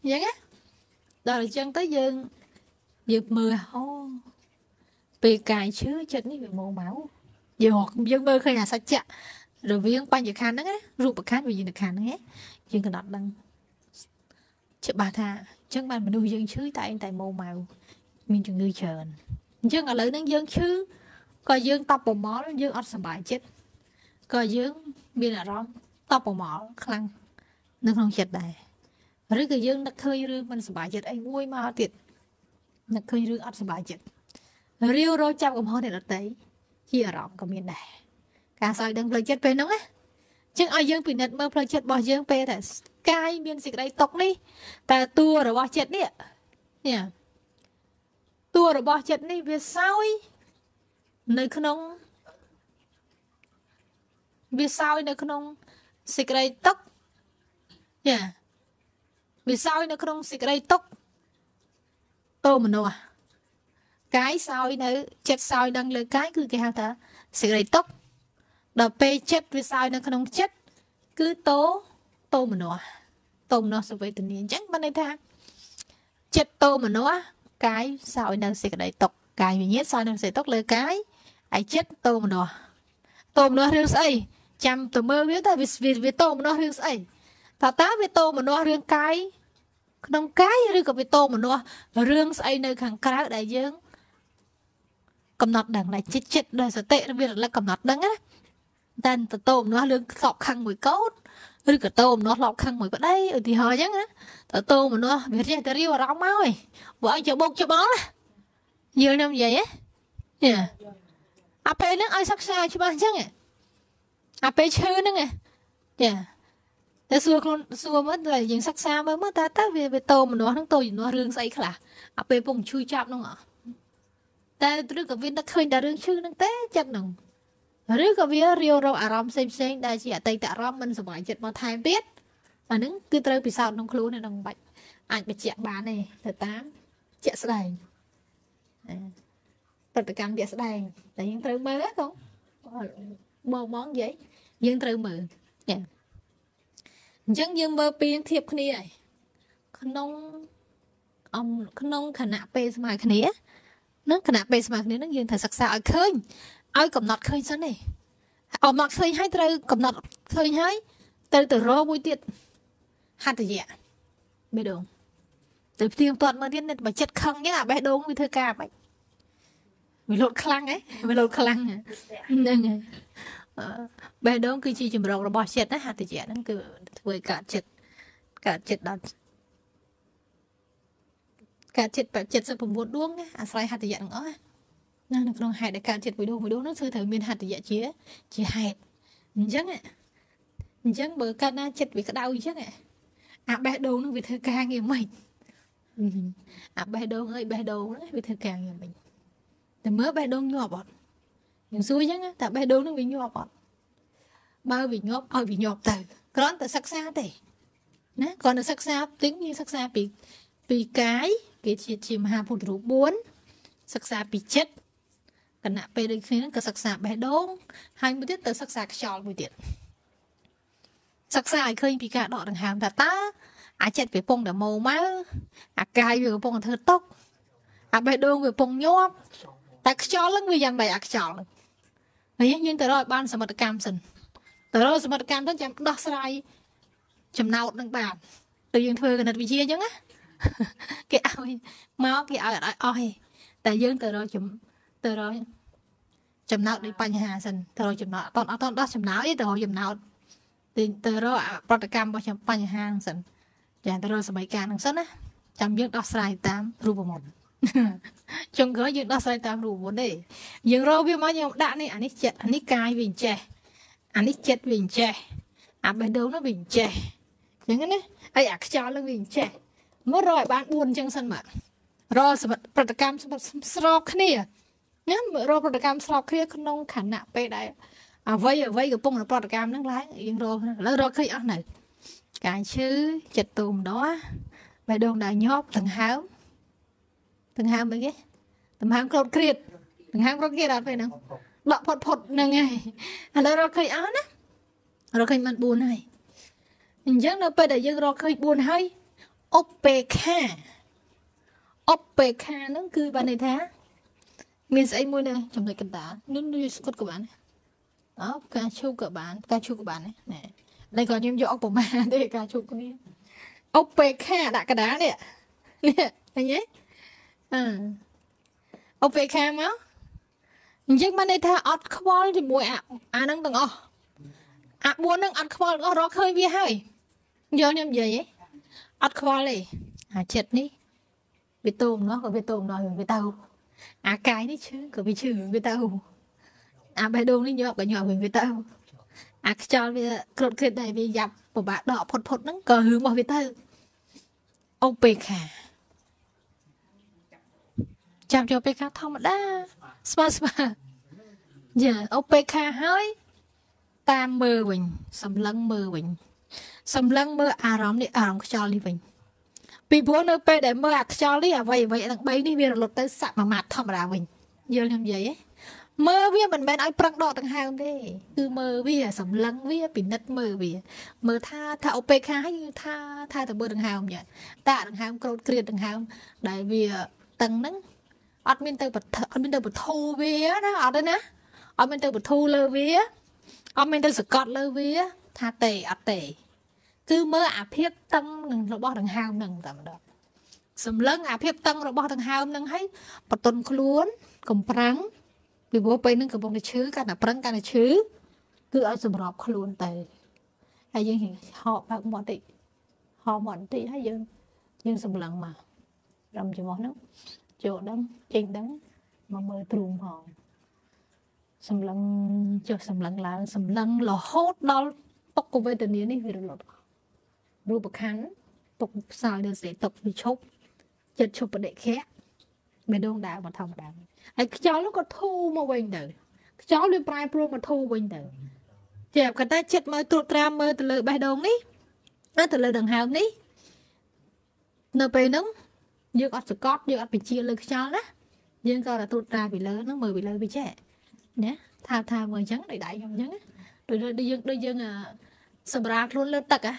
អញ្ចឹងណាដល់អញ្ចឹងទៅយើងយើងមើលអូពេលកាយឈឺចិត្តនេះវាម៉ោម៉ៅ យើងយើងមើលឃើញអាសច្ចៈរវាងបញ្ញខណ្ឌហ្នឹងណារូបខណ្ឌវិញ្ញាណខណ្ឌហ្នឹងយើងកំណត់ដឹងច្បាស់ថាអញ្ចឹងបានមនុស្សយើងឈឺតែឯងតែមកមកមានជំងឺច្រើនអញ្ចឹងឥឡូវហ្នឹងយើងឈឺក៏យើងតបប្រមល់យើងអត់សុបាយចិត្តក៏យើងមានអារម្មណ៍តបប្រមល់ខ្លាំងនៅក្នុងចិត្តដែរឬក៏យើងនឹកឃើញរឿងមិនសុបាយចិត្តអីមួយមកទៀតនឹកឃើញរឿងអត់សុបាយចិត្តរាវរោចាប់កំហុសអ្នកដតី ជាអារម្មណ៍ក៏មានដែរការសោយដឹងផ្លូវចិត្តពេលហ្នឹងណាចឹងឲ្យយើងពិនិត្យមើលផ្លូវចិត្តរបស់យើងពេលតែកាយមានសេចក្តីຕົកនេះតែតួរបស់ចិត្តនេះនេះតួរបស់ចិត្តនេះវាសោយនៅក្នុងវាសោយនៅក្នុងសេចក្តីទុកយ៉ាវាសោយនៅក្នុងសេចក្តីទុកតោមនុស្ស កាយសោយនៅចិត្តសោយដឹងលើកាយគឺគេហៅថាសេចក្តីទុកដល់ពេលចិត្តវាសោយនៅក្នុងចិត្តគឺតោតោមនុស្សតោមនុស្សសវេទនាអញ្ចឹងបានន័យថាចិត្តតោមនុស្សកាយសោយនៅសេចក្តីទុកកាយវិញ្ញាណសោយនៅសេចក្តីទុកលើកាយហើយចិត្តតោមនុស្សតោមនុស្សរឿងស្អីចាំទៅមើលវាតើវាវាតោមនុស្សរឿងស្អីតើតើវាតោមនុស្សរឿងកាយក្នុងកាយឬក៏វាតោមនុស្សរឿងស្អីនៅខាងក្រៅដែលយើង កំណត់ដឹងដែលចិត្តចិត្តដោយសតិវារលឹកកំណត់ដឹងណាតែតតោមនោះរឿងសក់ខឹងមួយកោតឬក៏តោមនោះឡប់ខឹងមួយប្តីឧទាហរណ៍អញ្ចឹងណាតតោមនោះវាចេះតែរៀបអារម្មណ៍មកឯងបើឲ្យចបុកច្បល់ណាយល់ខ្ញុំនិយាយហ៎យ៉ាអាពេលហ្នឹងឲ្យសិក្សាច្បាស់អញ្ចឹងអាពេលឈឺហ្នឹងយ៉ាតែសួរខ្លួនសួរមើលតែយើងសិក្សាមើលមើលតើតើវាវាតោមនោះហ្នឹងតោមនោះរឿងស្អីខ្លះអាពេលពងឈឺចាប់ហ្នឹងអតែ ឬក៏វានឹកឃើញតែរឿងឈឺហ្នឹងទេចិត្តហ្នឹងឬក៏វារាវរកអារម្មណ៍ផ្សេងផ្សេងដែលជាអតីតអារម្មណ៍មិនសុបាយចិត្តមកថែមទៀតអាហ្នឹងគឺត្រូវពិសោធន៍ក្នុងខ្លួននឹងបាច់អាចបញ្ជាក់បានទេទៅតាមជាក់ស្ដែងប្រតិកម្មជាក់ស្ដែងតែយើងត្រូវមើលកូនបងបងនិយាយយើងត្រូវមើលចាអញ្ចឹងយើងមើលពីធៀបគ្នាហើយក្នុងអំក្នុងខណៈពេលស្មើគ្នា នឹងខណៈពេលស្មើគ្នានឹងយើងត្រូវសិក្សាឲ្យឃើញឲ្យកំណត់ឃើញសិនទេអមកឃើញហើយត្រូវកំណត់ឃើញហើយទៅទៅរមួយទៀតហត្ថយៈបេះដូងទៅផ្ទៀងទាត់មើលទៀតបើចិត្តខឹងចឹងអាបេះដូងវាធ្វើការបាច់វាលោតខ្លាំងហ៎វាលោតខ្លាំងហ្នឹងហើយបេះដូងគឺជាចម្រោករបស់ចិត្តណាហត្ថយៈហ្នឹងគឺធ្វើឲ្យកើតចិត្តកើតចិត្តដល់ កើតចិត្ត79ដួងណាអាស្រ័យហត្ថយៈទាំងអស់ណាណានៅក្នុងហេតុដែលកើតចិត្តមួយដួងមួយដួងនោះគឺត្រូវមានហត្ថយៈជាជាហេតុអញ្ចឹងអញ្ចឹងបើកើតណាចិត្តវាក្តៅអញ្ចឹងអាបេះដូងនោះវាធ្វើការងារមិនអាបេះដូងអើយបេះដូងហ្នឹងវាធ្វើការងារមិនតែមើលបេះដូងញាប់អត់យើងសួរអញ្ចឹងតែបេះដូងនឹងវាញាប់អត់បើវាញាប់ឲ្យវាញាប់ទៅគ្រាន់តែសិក្សាទេណាគ្រាន់តែសិក្សាតិចយើងសិក្សាពីពីកាយ គេជាជាមហាពុទ្ធរូប4សិក្សាពីចិត្តគណៈពេលដូចគ្នាហ្នឹងក៏សិក្សាបេះដូងហើយមួយទៀតទៅសិក្សាខ្យល់មួយទៀតសិក្សាឲ្យឃើញពីការដកដង្ហើមថាតើអាចិត្តវាពងតែម៉ូមកអាកាយវាកំពុងតែធ្វើຕົកអាបេះដូងវាពងញាប់តែខ្យល់ហ្នឹងវាយ៉ាងម៉េចអាខ្យល់ហ្នឹងហើយយើងទៅរកបានសមិទ្ធកម្មសិនទៅរកសមិទ្ធកម្មទៅចាំដោះស្រាយចំណោតនឹងបានទៅយើងធ្វើគណិតវិទ្យាអញ្ចឹងណា គេឲ្យមកគេឲ្យអត់អស់ទេតែយើងទៅរកទៅរកចំណោទនៃបញ្ហាសិនទៅរកចំណោទអត់អត់ដោះចំណោទទេទៅរកចំណោទទៅទៅរកប្រតិកម្មរបស់បញ្ហាហ្នឹងសិនចាទៅរកសម័យកាលហ្នឹងសិនណាចាំយើងដោះស្រាយតាមរូបមន្តចុងក្រោយយើងដោះស្រាយតាមរូបមន្តទេយើងរកវាមកយើងដាក់នេះអានេះចិត្តអានេះកាយវាអញ្ចេះអានេះចិត្តវាអញ្ចេះអាបេះដូងនោះវាអញ្ចេះអញ្ចឹងណាហើយអាខ្យល់នឹងវាអញ្ចេះ មករកឲ្យបាន4អញ្ចឹងសិនបាទរកប្រតិកម្មស្របគ្នាណារកប្រតិកម្មស្របគ្នាក្នុងខណៈពេលដែលអ្វីអ្វីកំពុងប្រតិកម្មហ្នឹងឡើងយើងរកឥឡូវរកឃើញអស់នៅកាយឈឺចិត្តទូម្ដងបេះដូងដែលញាប់ដង្ហើមដង្ហើមអីគេដង្ហើមក្រោតគ្រៀតដង្ហើមក្រោតគ្រៀតអត់ពេលហ្នឹងដកផុតផុតហ្នឹងហើយឥឡូវរកឃើញអស់ណារកឃើញបាន4ហើយអញ្ចឹងនៅពេលដែលយើងរកឃើញ4ហើយ ឧបេខាឧបេខាហ្នឹងគឺបានន័យថា មានស្អីមួយនៅចំណុចកណ្ដាលនោះដូចស្គុតក៏បានអូការឈូកក៏បានការឈូកក៏បានណែតែគាត់ខ្ញុំយកឧបមាទេការឈូកគ្នាអុបពេខាដាក់កណ្ដាលនេះនេះឃើញទេអឺអុបពេខាមកអញ្ចឹងបានន័យថាអត់ខ្វល់ជាមួយអាអាហ្នឹងទាំងអស់អា4ហ្នឹងអត់ខ្វល់ទាំងអស់រកឃើញវាហើយយល់ខ្ញុំនិយាយទេ អត់ខ្វល់ទេអាចិត្តនេះវាតូមនោះក៏វាតូមនោះវាទៅអាកាយនេះឈឺក៏វាឈឺវាទៅអាបេះដូងនេះញាប់ក៏ញាប់វាទៅអាខ្យល់វាក្រុតគ្រិតដែរវាយ៉ាប់ពិបាកដកផុតផុតហ្នឹងក៏រឿងរបស់វាទៅអូពេខាចាំយកពេខាធម្មតាស្មើស្មើយ៉ាអូពេខាហើយតាមមើលវិញសម្លឹងមើលវិញ សម្លឹងមើលអារម្មណ៍នេះអារម្មណ៍ខ្យល់នេះវិញពីព្រោះនៅពេលដែលមើលអាខ្យល់នេះអ្វីអ្វីទាំង3នេះវារលត់ទៅសមាមាត្រធម្មតាវិញយល់ខ្ញុំនិយាយទេមើលវាមិនមែនឲ្យប្រឹងដកដង្ហើមទេគឺមើលវាសម្លឹងវាពិនិត្យមើលវាមើលថាថាអូពេខាហើយគឺថាថាទៅមើលដង្ហើមញ៉ាតាដង្ហើមក្រោតគ្រៀតដង្ហើមដែលវាតឹងហ្នឹងអត់មានទៅអត់មានទៅបធូវាណាអត់ទេណាអត់មានទៅបធូលើវាអត់មានទៅសកត់លើវា ថាទេអត់ទេគឺមើលអាភាពតឹងនឹងរបស់ដង្ហើមនឹងតែម្ដងសម្លឹងអាភាពតឹងរបស់ដង្ហើមនឹងឲ្យបតុនខ្លួនកំប្រាំងពីព្រោះពេលហ្នឹងកំពុងតែឈឺកាន់តែប្រឹងកាន់តែឈឺគឺឲ្យសម្របខ្លួនទៅហើយយើងហកបើកមាត់តិចហកមាត់បន្តិចហើយយើងយើងសម្លឹងមករំចំោះហ្នឹងចូលដឹងចេញដឹងមកមើលទ្រូងផងសម្លឹងចុះសម្លឹងឡើងសម្លឹងរហូតដល់ ទុក្ខវេទនានេះវារលត់រូបខណ្ឌទុកផ្សាលលើសេតុកវាឈប់ចិត្តឈប់បដិខៈបេះដូងដើរមកធម្មតាហើយខ្យល់នោះក៏ធូរមកវិញទៅខ្យល់វាប្រែប្រួលមកធូរវិញទៅជាកតែចិត្តមើលត្រួតត្រាមើលទៅលើបេះដូងនេះទៅលើដង្ហើមនេះនៅពេលហ្នឹងយើងអត់សកត់យើងអត់បញ្ជាលើខ្យល់ណាយើងក៏តែត្រួតត្រាពីលើហ្នឹងមើលពីលើវាចេះណាថាថាមើលអញ្ចឹងដៃដៃខ្ញុំអញ្ចឹងដូចដូចយើងដូចយើង សម្រាលខ្លួនលើទឹកហ៎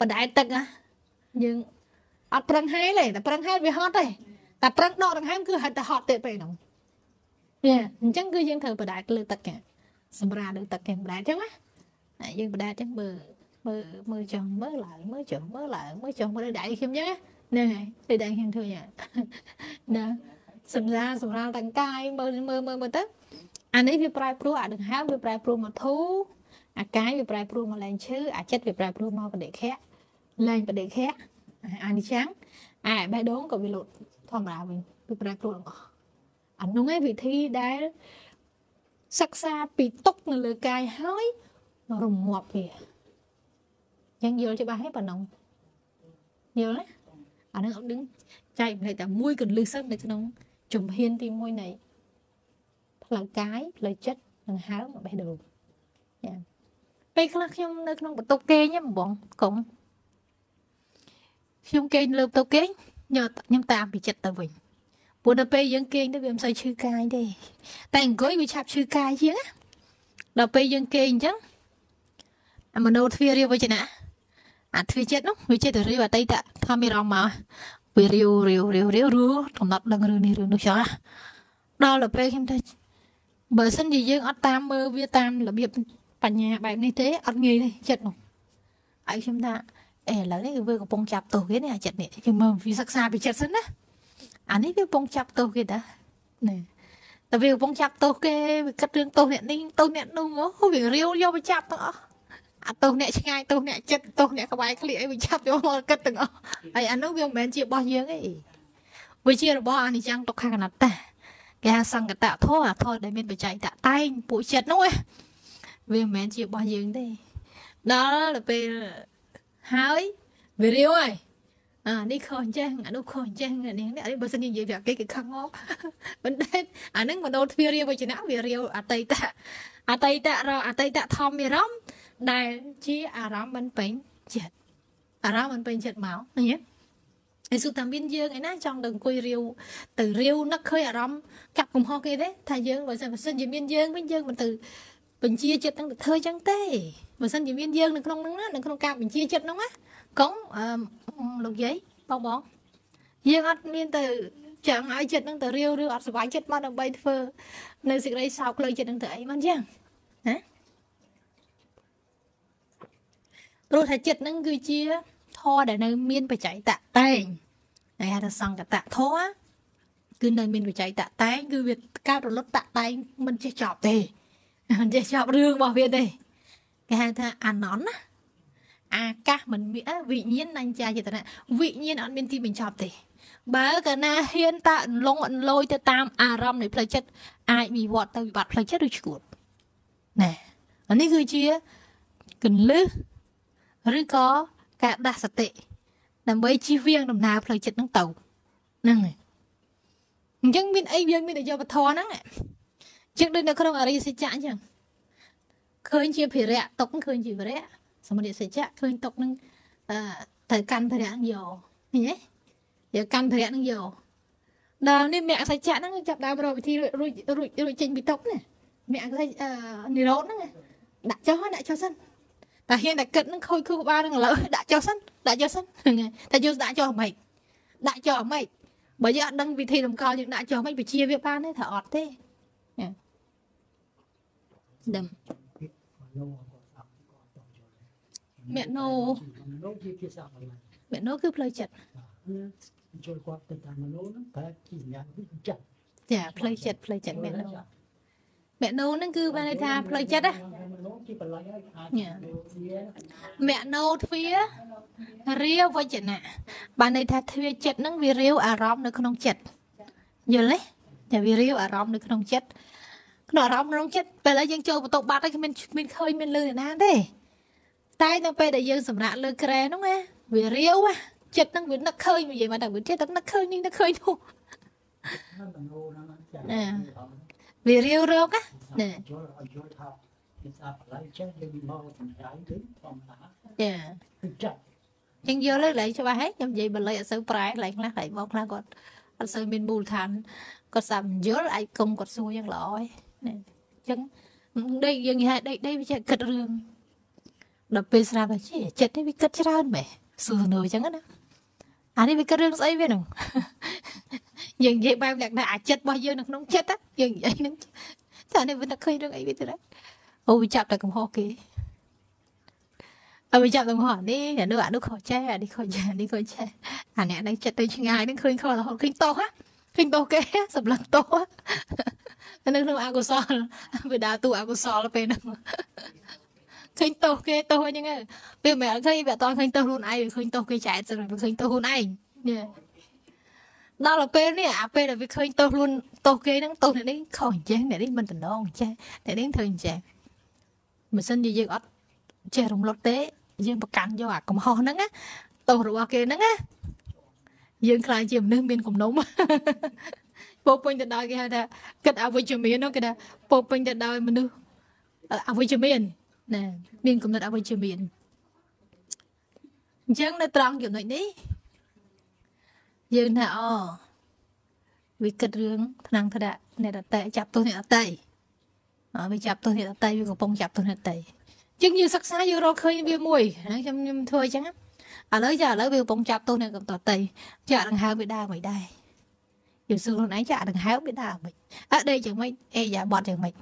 បដែតទឹកហ៎យើងអត់ប្រឹងហែលទេតែប្រឹងហែលវាហត់ទេតែប្រឹងដកដង្ហើមគឺហិតតែហត់ទៀតពេលហ្នឹងយ៉ាអញ្ចឹងគឺយើងត្រូវបដែតលើទឹកចាសម្រាប់លើទឹកគេបដែតអញ្ចឹងណាយើងបដែតអញ្ចឹងមើលមើលមើលចង់មើលឡើងមើលចង់មើលឡើងមើលចង់មើលដៃខ្ញុំអញ្ចឹងហ្នឹងហើយពេលដៃខ្ញុំធ្វើយ៉ាងណាសម្រាប់សម្រាប់ទាំងកាយមើលមើលមើលមើលទៅអានេះវាប្រែប្រួលអាដង្ហើមវាប្រែប្រួលមកធូរ អាកាយវាប្រែប្រួលមកលែងឈឺអាចិត្តវាប្រែប្រួលមកបដិខៈលែងបដិខៈអានេះចឹងអាបេះដូងក៏វាលុតធម្មតាវិញវាប្រែប្រួលទាំងអស់អានោះឯងវិធីដែលសិក្សាពីទុកនៅលើកាយហើយរងាប់វាយ៉ាងយល់ច្បាស់ទេប៉ុណ្ណឹងយល់ទេអានឹងអត់ដឹងចែកផ្នែកតែមួយកន្លឹះសិននៅក្នុងជំហានទី1នៃផ្លូវកាយផ្លូវចិត្តនិងហើមបេះដូងចា ពេលខ្លះខ្ញុំនៅក្នុងបន្ទប់គេងហ្នឹងបងកុំខ្ញុំគេងលើបន្ទប់គេងយកខ្ញុំតាមពីចិត្តទៅវិញព្រោះដល់ពេលយើងគេងទៅវាមិនសូវឈឺកាយទេតែអង្គុយវាឆាប់ឈឺកាយជាងណាដល់ពេលយើងគេងអញ្ចឹងអាមโนទ្វារាវវចនៈអាទ្វាចិត្តនោះវាចិត្តរាវអតីតធម្មរងមកវារាវរាវរាវរាវរួកំណត់ដឹងរឿងនេះរឿងនោះចោះដល់ទៅពេលខ្ញុំថាបើសិនជាយើងអត់តាមមើលវាតាមរបៀប បញ្ញាបែបនេះទេអត់ងាយទេចិត្តនោះហើយខ្ញុំថាអេឥឡូវនេះគឺវាកំពុងចាប់ទោសគេនេះអាចិត្តនេះយើងមើលវាសិក្សាពីចិត្តសិនណាអានេះវាកំពុងចាប់ទោសគេតាណែតែវាកំពុងចាប់ទោសគេវាគិតរឿងទោសអ្នកនេះទោសអ្នកនោះអូវារាវយកទៅចាប់ទាំងអស់អាទោសអ្នកឆ្ងាយទោសអ្នកចិត្តទោសអ្នកក្បែរឃ្លៀកអីវាចាប់យកមកគិតទាំងអស់ហើយអានោះវាមិនមែនជារបស់យើងទេវាជារបស់អានិច្ចំទុក្ខអនត្តាគេហៅសង្កតធម៌អាធម៌ដែលមានបច្ច័យតតែងពួកចិត្តនោះ វាមិនមែនជារបស់យើងទេដល់ពេលហើយវារាវហើយអានេះខុសអញ្ចឹងអានោះខុសអញ្ចឹងអានេះអានេះបើសិននិយាយប្រាប់គេគេខឹងមកប៉ុន្តែអានឹងមនោទ្វារាវចនៈវារាវអតីតអតីតរអតីតធម្មអារម្មណ៍ដែលជាអារម្មណ៍មិនពេញចិត្តអារម្មណ៍មិនពេញចិត្តមកឃើញទេឯសុទ្ធតែមានយើងឯណាចង់ទៅអង្គុយរាវទៅរាវនឹកឃើញអារម្មណ៍កាប់កំហុសគេទេថាយើងបើសិនបើសិនជាមានយើងវិញយើងមិនទៅ បញ្ជាចិត្តហ្នឹងទៅធ្វើចឹងទេបើសិនជាមានយើងនៅក្នុងហ្នឹងណានៅក្នុងការបញ្ជាចិត្តហ្នឹងណាកុំអឺលោកយាយបងបងយើងអត់មានទៅចាំឲ្យចិត្តហ្នឹងទៅរាវឬអត់សុវ័យចិត្តមកដើម្បីធ្វើនៅសេចក្តីសោកលើចិត្តហ្នឹងទៅអីមិនចឹងណាព្រោះថាចិត្តហ្នឹងគឺជាធធម៌ដែលនៅមានបច្ច័យតតែងហើយហៅថាសង្កតធម៌គឺនៅមានបច្ច័យតតែងគឺវាកើតរលត់តតែងមិនចេះចប់ទេមិន ចេះចប់រឿងរបស់វាទេគេហៅថាអាណន់ណាអាកាសមិនមានអ่ะវិញ្ញាណអញ្ចាយតនៈវិញ្ញាណអត់មានទីបញ្ចប់ទេ បើកាលណាហ៊ានតាលងអន្លយទៅតាមអារម្មណ៍នៃផ្លូវចិត្តអាចវិវត្តទៅវិបត្តិផ្លូវចិត្តឬឈួតណែអានេះគឺជាកន្លឹះឬក៏ការដាស់សតិដើម្បីជៀសវាងដំណើរផ្លូវចិត្តហ្នឹងទៅហ្នឹងហើយអញ្ចឹងមានអីយើងមានតែយកវធហ្នឹង ជាងដូចនៅក្នុងអរិយសច្ចៈអញ្ចឹងឃើញជាភិរៈຕົកឃើញជាភិរៈសមរិយសច្ចៈឃើញຕົកនឹងអឺត្រូវកាន់ភិរៈហ្នឹងយកឃើញទេយកកាន់ភិរៈហ្នឹងយកដល់នេះមគ្គសច្ចៈហ្នឹងចាប់ដើមរកវិធីរួចរួចរួចចេញពីຕົកណាមគ្គសច្ចៈនិរោធហ្នឹងដាក់ចុះដាក់ចុះសិនតែហ៊ានតែគិតនឹងខូចខួរក្បាលនឹងឥឡូវដាក់ចុះសិនដាក់ចុះសិនហ្នឹងហើយតែយើងដាក់ចុះមិនដាក់ចុះមិនបើយើងអត់ដឹងវិធីតម្កល់យើងដាក់ចុះមិនបជាវាបានទេថាអត់ទេ ដឹងមេណូមនោជាភាសាបាលីមេណូគឺផ្លូវចិត្តចូលគាត់ទៅតាមមនោហ្នឹងប្រែជាសញ្ញាវិចិត្រចាផ្លូវចិត្តផ្លូវចិត្តមេណូមេណូហ្នឹងគឺបានន័យថាផ្លូវចិត្តណាមនោជាបល័យហើយអាចញ៉ាវាមេណូទ្វារាវវចនៈបានន័យថាទ្វាចិត្តហ្នឹងវារាវអារម្មណ៍នៅក្នុងចិត្តយល់ទេតែវារាវអារម្មណ៍នៅក្នុងចិត្ត ក្នុងអារម្មណ៍ក្នុងចិត្តពេលដែលយើងចូលបន្ទប់បាត់ហើយគ្មានគ្មានឃើញមានលឺណាទេតែនៅពេលដែលយើងសម្រាប់លើក្រែហ្នឹងណាវារាវណាចិត្តហ្នឹងវានឹកឃើញនិយាយមកតែវាចិត្តនឹកឃើញនេះនឹកឃើញនោះមនោហ្នឹងចាវារាវរកណាយល់ឲ្យយល់ថាភាសាបល័យចេះយើងមកសម្ដែងទៅធម្មតាចាវិចិត្រចឹងយល់លើកន្លែងច្បាស់ហេខ្ញុំនិយាយបល័យអត់សូវប្រែកន្លែងខ្លះកន្លែងបងខ្លះគាត់អត់សូវមានមូលដ្ឋានគាត់សាប់យល់អាចគុំគាត់សួរយ៉ាងល្អ ឯណាចឹងដេកយើងនិយាយដេកដេកវាចេះគិតរឿងដល់ពេលស្រាប់ទៅជាចិត្តនេះវាគិតច្រើនមែនសួរនៅចឹងណាអានេះវាគិតរឿងស្អីវាហ្នឹងយើងនិយាយបែបលក្ខណៈអាចិត្តរបស់យើងនៅក្នុងចិត្តណាយើងនិយាយហ្នឹងតែនេះវានឹកឃើញរឿងអីវាទៅដែរអូវាចាប់តែកំហុសគេអើវាចាប់តែកំហុសអានេះអានោះអានោះខុសចេះអានេះខុសចេះអានេះខុសចេះអាអ្នកហ្នឹងចិត្តទៅឆ្ងាយហ្នឹងឃើញខុសរហូតឃើញតោះហ៎ឃើញតោះគេសម្លឹងតោះហ៎អា នៅក្នុងអកុសលវាដើរតួអកុសលពេលហ្នឹងឃើញតោះគេតោះអញ្ចឹងពេលមិនឃើញវាអត់តឃើញតោះខ្លួនឯងវាឃើញតោះគេចែកសិនវាឃើញតោះខ្លួនឯងនេះដល់ពេលនេះអាពេលដែលវាឃើញតោះខ្លួនតោះគេហ្នឹងតោះអ្នកនេះខុសអញ្ចឹងអ្នកនេះមិនតំណងអញ្ចឹងអ្នកនេះធ្វើអញ្ចឹងមិនសិនជាយើងអត់ចេះរំលត់ទេយើងប្រកាន់យកអាកំហុសហ្នឹងណាទោសរបស់គេហ្នឹងណាយើងខ្លាចជាមនុស្សមានគំនុំ ពោពេញទៅដោយគេហៅថាគិតអវិជ្ជមាននោះគេថាពោពេញទៅដោយមនុស្សអវិជ្ជមានណាមានគំនិតអវិជ្ជមានអញ្ចឹងនៅត្រង់ចំណុចនេះយើងថាអូវាគិតរឿងថ្នាំងថ្នាក់អ្នកដតេចាប់ទោសអ្នកដតេអើវាចាប់ទោសអ្នកដតេវាកំពុងចាប់ទោសអ្នកដតេជាងយើងសិក្សាយើងរកឃើញវាមួយហ្នឹងខ្ញុំខ្ញុំធ្វើអញ្ចឹងណាឥឡូវចាឥឡូវវាកំពុងចាប់ទោសអ្នកកំតតេចាក់ដង្ហើមវាដើរមិនដែរ យើងសួរខ្លួនឯងចាក់ដង្ហើមវាដើរមិនអត់ដេកយ៉ាងម៉េចអេយ៉ាបត់យ៉ាងម៉េច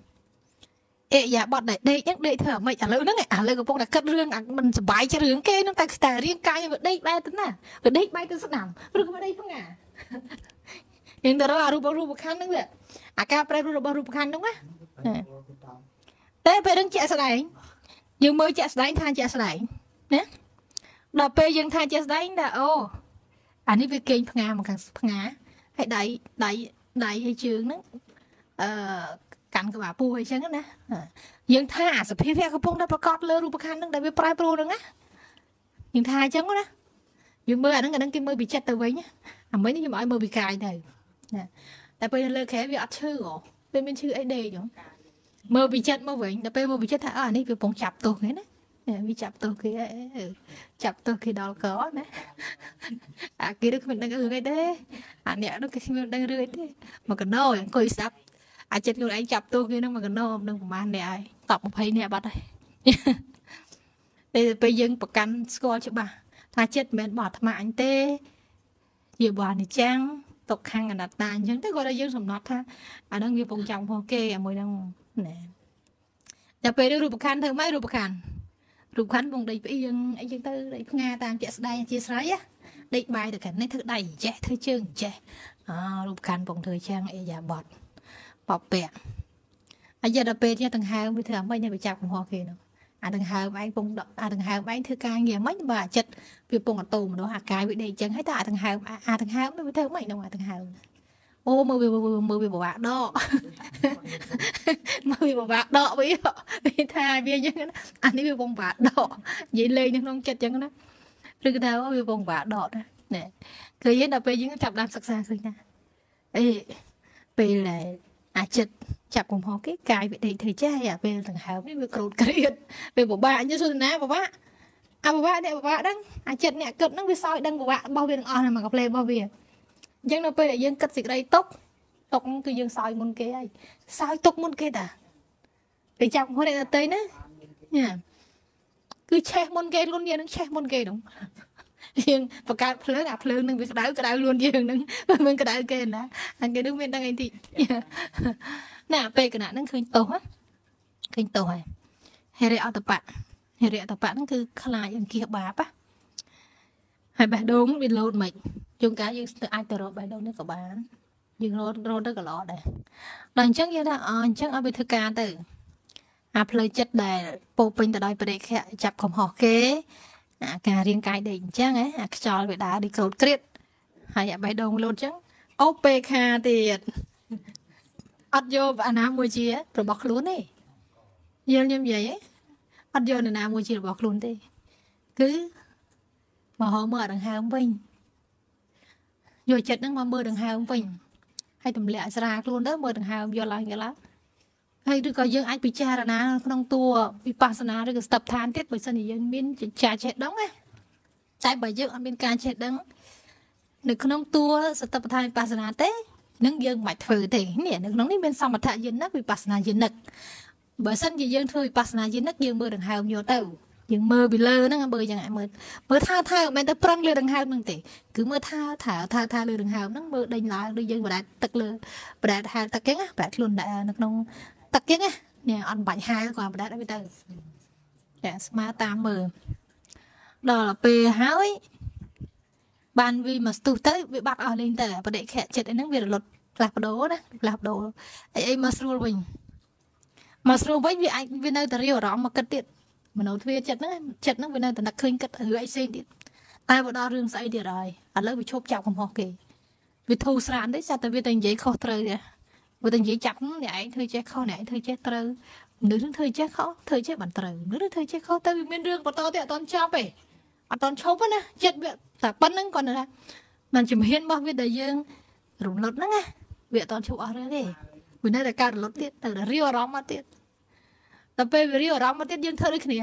អេយ៉ាបត់ដែលដេកហ្នឹងដេកធ្វើអាម៉េចឥឡូវហ្នឹងឥឡូវកំពុងតែគិតរឿងអាមិនសុបាយចិត្តរឿងគេហ្នឹងតែតែរៀងកាយវាដេកបែរទៅណាវាដេកបែរទៅស្ដាំឬក៏វាដេកហ្នឹងណាយើងទៅរកអារូបរូបខណ្ឌហ្នឹងវាអាការប្រែប្រួលរបស់រូបខណ្ឌហ្នឹងណាតែពេលនឹងជាក់ស្ដែងយើងមើលជាក់ស្ដែងថាជាក់ស្ដែងណាដល់ពេលយើងថាជាក់ស្ដែងថាអូអានេះវាកេងផ្ងាមកខាងផ្ងា ហើយដៃដៃដៃហើយជើងហ្នឹងអឺកាន់ក្បាលពោះអីចឹងណាយើងថាអាសភាវៈកំពុងតែប្រកបលើរូបខណ្ឌហ្នឹងដែលវាប្រែប្រួលហ្នឹងណាយើងថាអញ្ចឹងណាយើងមើលអាហ្នឹងអាហ្នឹងគេមើលពីចិត្តទៅវិញណាអាមិញខ្ញុំឲ្យមើលពីកាយទៅណាតែពេលលើខែវាអត់ឈឺហ៎ពេលមានឈឺអីដេកហ៎មើលពីចិត្តមកវិញដល់ពេលមើលពីចិត្តថាអើអានេះវាកំពុងចាប់ទោសគេណា វាចាប់ទោសគេចាប់ទោសគេដល់កណាអាគេដូចគ្មានដឹងរឿងអីទេអាអ្នកនោះគេគ្មានដឹងរឿងអីទេមកកណោអង្គុយស្ដាប់អាចិត្តខ្លួនឯងចាប់ទោសគេហ្នឹងមកកណោនឹងប្រហែលអ្នកហើយតប20អ្នកបាត់ហើយតែពេលយើងប្រកាន់ស្គាល់ច្បាស់ថាចិត្តមិនមែនបោះអាត្មាអញទេជាបោះអនិច្ចំទុកខាងអនត្តាអញ្ចឹងទៅគាត់ឲ្យយើងសំណត់ថាអាហ្នឹងវាពងចាំផងគេអាមួយហ្នឹងណែដល់ពេលរូបខណ្ឌធ្វើម៉េចរូបខណ្ឌ រូបខណ្ឌបងដេកផ្អៀងអីចឹងទៅដេកផ្ងាតាមជាក់ស្ដែងជាស្រ័យណាដេកបាយទៅខាងនេះធ្វើដៃចេះធ្វើជើងចេះអរូបខណ្ឌបងធ្វើចឹងអីយ៉ាបត់បបពាក់អាយដល់ពេលទៀតដង្ហើមវាធ្វើអ្មេចនេះវាចាប់កំហុសគេនោះអាដង្ហើមឯងពងដកអាដង្ហើមឯងធ្វើការងារមិនបើអាចិត្តវាពងអតោម្ដងអាកាយវាដេកចឹងហើយតើអាដង្ហើមអាដង្ហើមវាធ្វើមិននោះអាដង្ហើមអូមើលវាមើលវាពិបាកដក មើលវាពិបាកដកវាវាថាវាចឹងអានេះវាពងពិបាកដកនិយាយលេងនៅក្នុងចិត្តចឹងណាឬក៏ថាវាពងពិបាកដកណាណែឃើញដល់ពេលយើងចាប់ដើមសិក្សាឃើញណាអេពេលដែលអាចិត្តចាប់កំហុសគេកាយវាដេកធ្វើចេះអាពេលដង្ហើមនេះវាក្រូតក្រៀតវាពិបាកអញ្ចឹងសុទ្ធណាពិបាកអាពិបាកអ្នកពិបាកហ្នឹងអាចិត្តអ្នកគិតហ្នឹងវាសោយដឹងពិបាករបស់វាទាំងអស់ហ្នឹងមកកាផ្លេរបស់វាអញ្ចឹងនៅពេលដែលយើងគិតសេចក្តីទុក ទុកគឺយើងសោយមុនគេហើយសោយទុកមុនគេតាពេលចាប់កំហុសអ្នកដទៃណាញ៉ាគឺឆេះមុនគេលុនយើងនឹងឆេះមុនគេហ្នឹងយើងបង្កើតភ្លើងអាភ្លើងនឹងវាក្តៅក្តៅលួនយើងនឹងមិនក្តៅគេណាអាគេនឹងមានដឹងអីតិចណាពេលគណៈហ្នឹងឃើញតោះឃើញតោះហើយហេរិអតបៈហេរិអតបៈហ្នឹងគឺខ្លាចអង្គាសបាបណាហើយបេះដូងវាលោតមិនជួនកាលយើងអាចទៅរកបេះដូងនេះក៏បាន យើងរត់រត់ទៅក៏ល្អដែរដល់អញ្ចឹងយើងថាអញ្ចឹងឲ្យវាធ្វើការទៅអាផ្លូវចិត្តដែលពោពេញទៅដោយបរិខៈចាប់កំហុសគេអាការរៀងកាយដេកអញ្ចឹងអាខ្យល់វាដើរដូចក្រូតក្រៀតហើយអាបេះដូងលោតអញ្ចឹងអូពេខាទៀតអត់យកអាណាមួយជារបស់ខ្លួនទេយល់ខ្ញុំនិយាយអត់យកនរណាមួយជារបស់ខ្លួនទេ គឺមកហៅមើលដង្ហើមវិញយកចិត្តហ្នឹងមកមើលដង្ហើមវិញ ហើយទម្លាក់ស្រាខ្លួនទៅមើលដង្ហើមយកឡើងយកឡើងហើយឬក៏យើងអាចពិចារណាក្នុងតួវិបស្សនាឬក៏ស្ទប់ឋានទៀតបើសិនជាយើងមានចិញ្ចាចេះដឹងណាតែបើយើងអត់មានការចេះដឹងនៅក្នុងតួសតបដ្ឋានវិបស្សនាទេនឹងយើងមិនបាច់ធ្វើទេនេះនៅក្នុងនេះមានសមថយនិកវិបស្សនាយនិកបើសិនជាយើងធ្វើវិបស្សនាយនិកយើងមើលដង្ហើមយកទៅ យើងមើលពីលើហ្នឹងមើលយ៉ាងមើលមើលថាថាមិនមែនទៅប្រឹងលើដង្ហើមហ្នឹងទេគឺមើលថាថាថាថាលើដង្ហើមហ្នឹងមើលដេញឡើងដូចយើងបដែតទឹកលើបដែតហែលទឹកចឹងណាបដែតខ្លួននៅក្នុងទឹកចឹងណានេះអត់បាច់ហែលគាត់បដែតឲ្យទៅចាស្មាតាមមើលដល់ពេលហើយបានវាមកស្ទុះទៅវាបាត់អស់លេងទៅបដិខៈចិត្តអីហ្នឹងវារលត់ផ្លាស់ប្ដូរណាផ្លាស់ប្ដូរអីអីមកស្រួលវិញមកស្រួលវិញវាអាចវានៅតែរាវអារម្មណ៍មកគិតទៀត មនោទ្វាចិត្តហ្នឹងចិត្តហ្នឹងវានៅតែនឹកឃើញគិតរឿងអីផ្សេងទៀតតែបើដល់រឿងស្អីទៀតហើយឥឡូវវាឈប់ចាប់កំហុសគេវាធូរស្រានទេស្អាតតែវាតែនិយាយខុសត្រូវទេវាតែនិយាយចាប់អ្នកឯងធ្វើចេះខុសអ្នកឯងធ្វើចេះត្រូវមនុស្សនឹងធ្វើចេះខុសធ្វើចេះបានត្រូវមនុស្សធ្វើចេះខុសទៅវាមានរឿងបន្តទៀតអត់តន់ចប់ទេអត់តន់ឈប់ណាចិត្តវាតែប៉ុណ្្នឹងគាត់ថាមិនជំហានរបស់វាដែលយើងរំលត់ហ្នឹងណាវាអត់តន់ឈប់អស់រឿងទេវានៅតែកើតរលត់ទៀតទៅរាវអារម្មណ៍មកទៀត ដល់ពេលវារាវអារម្មណ៍មកទៀតយើងធ្វើដូចគ្នា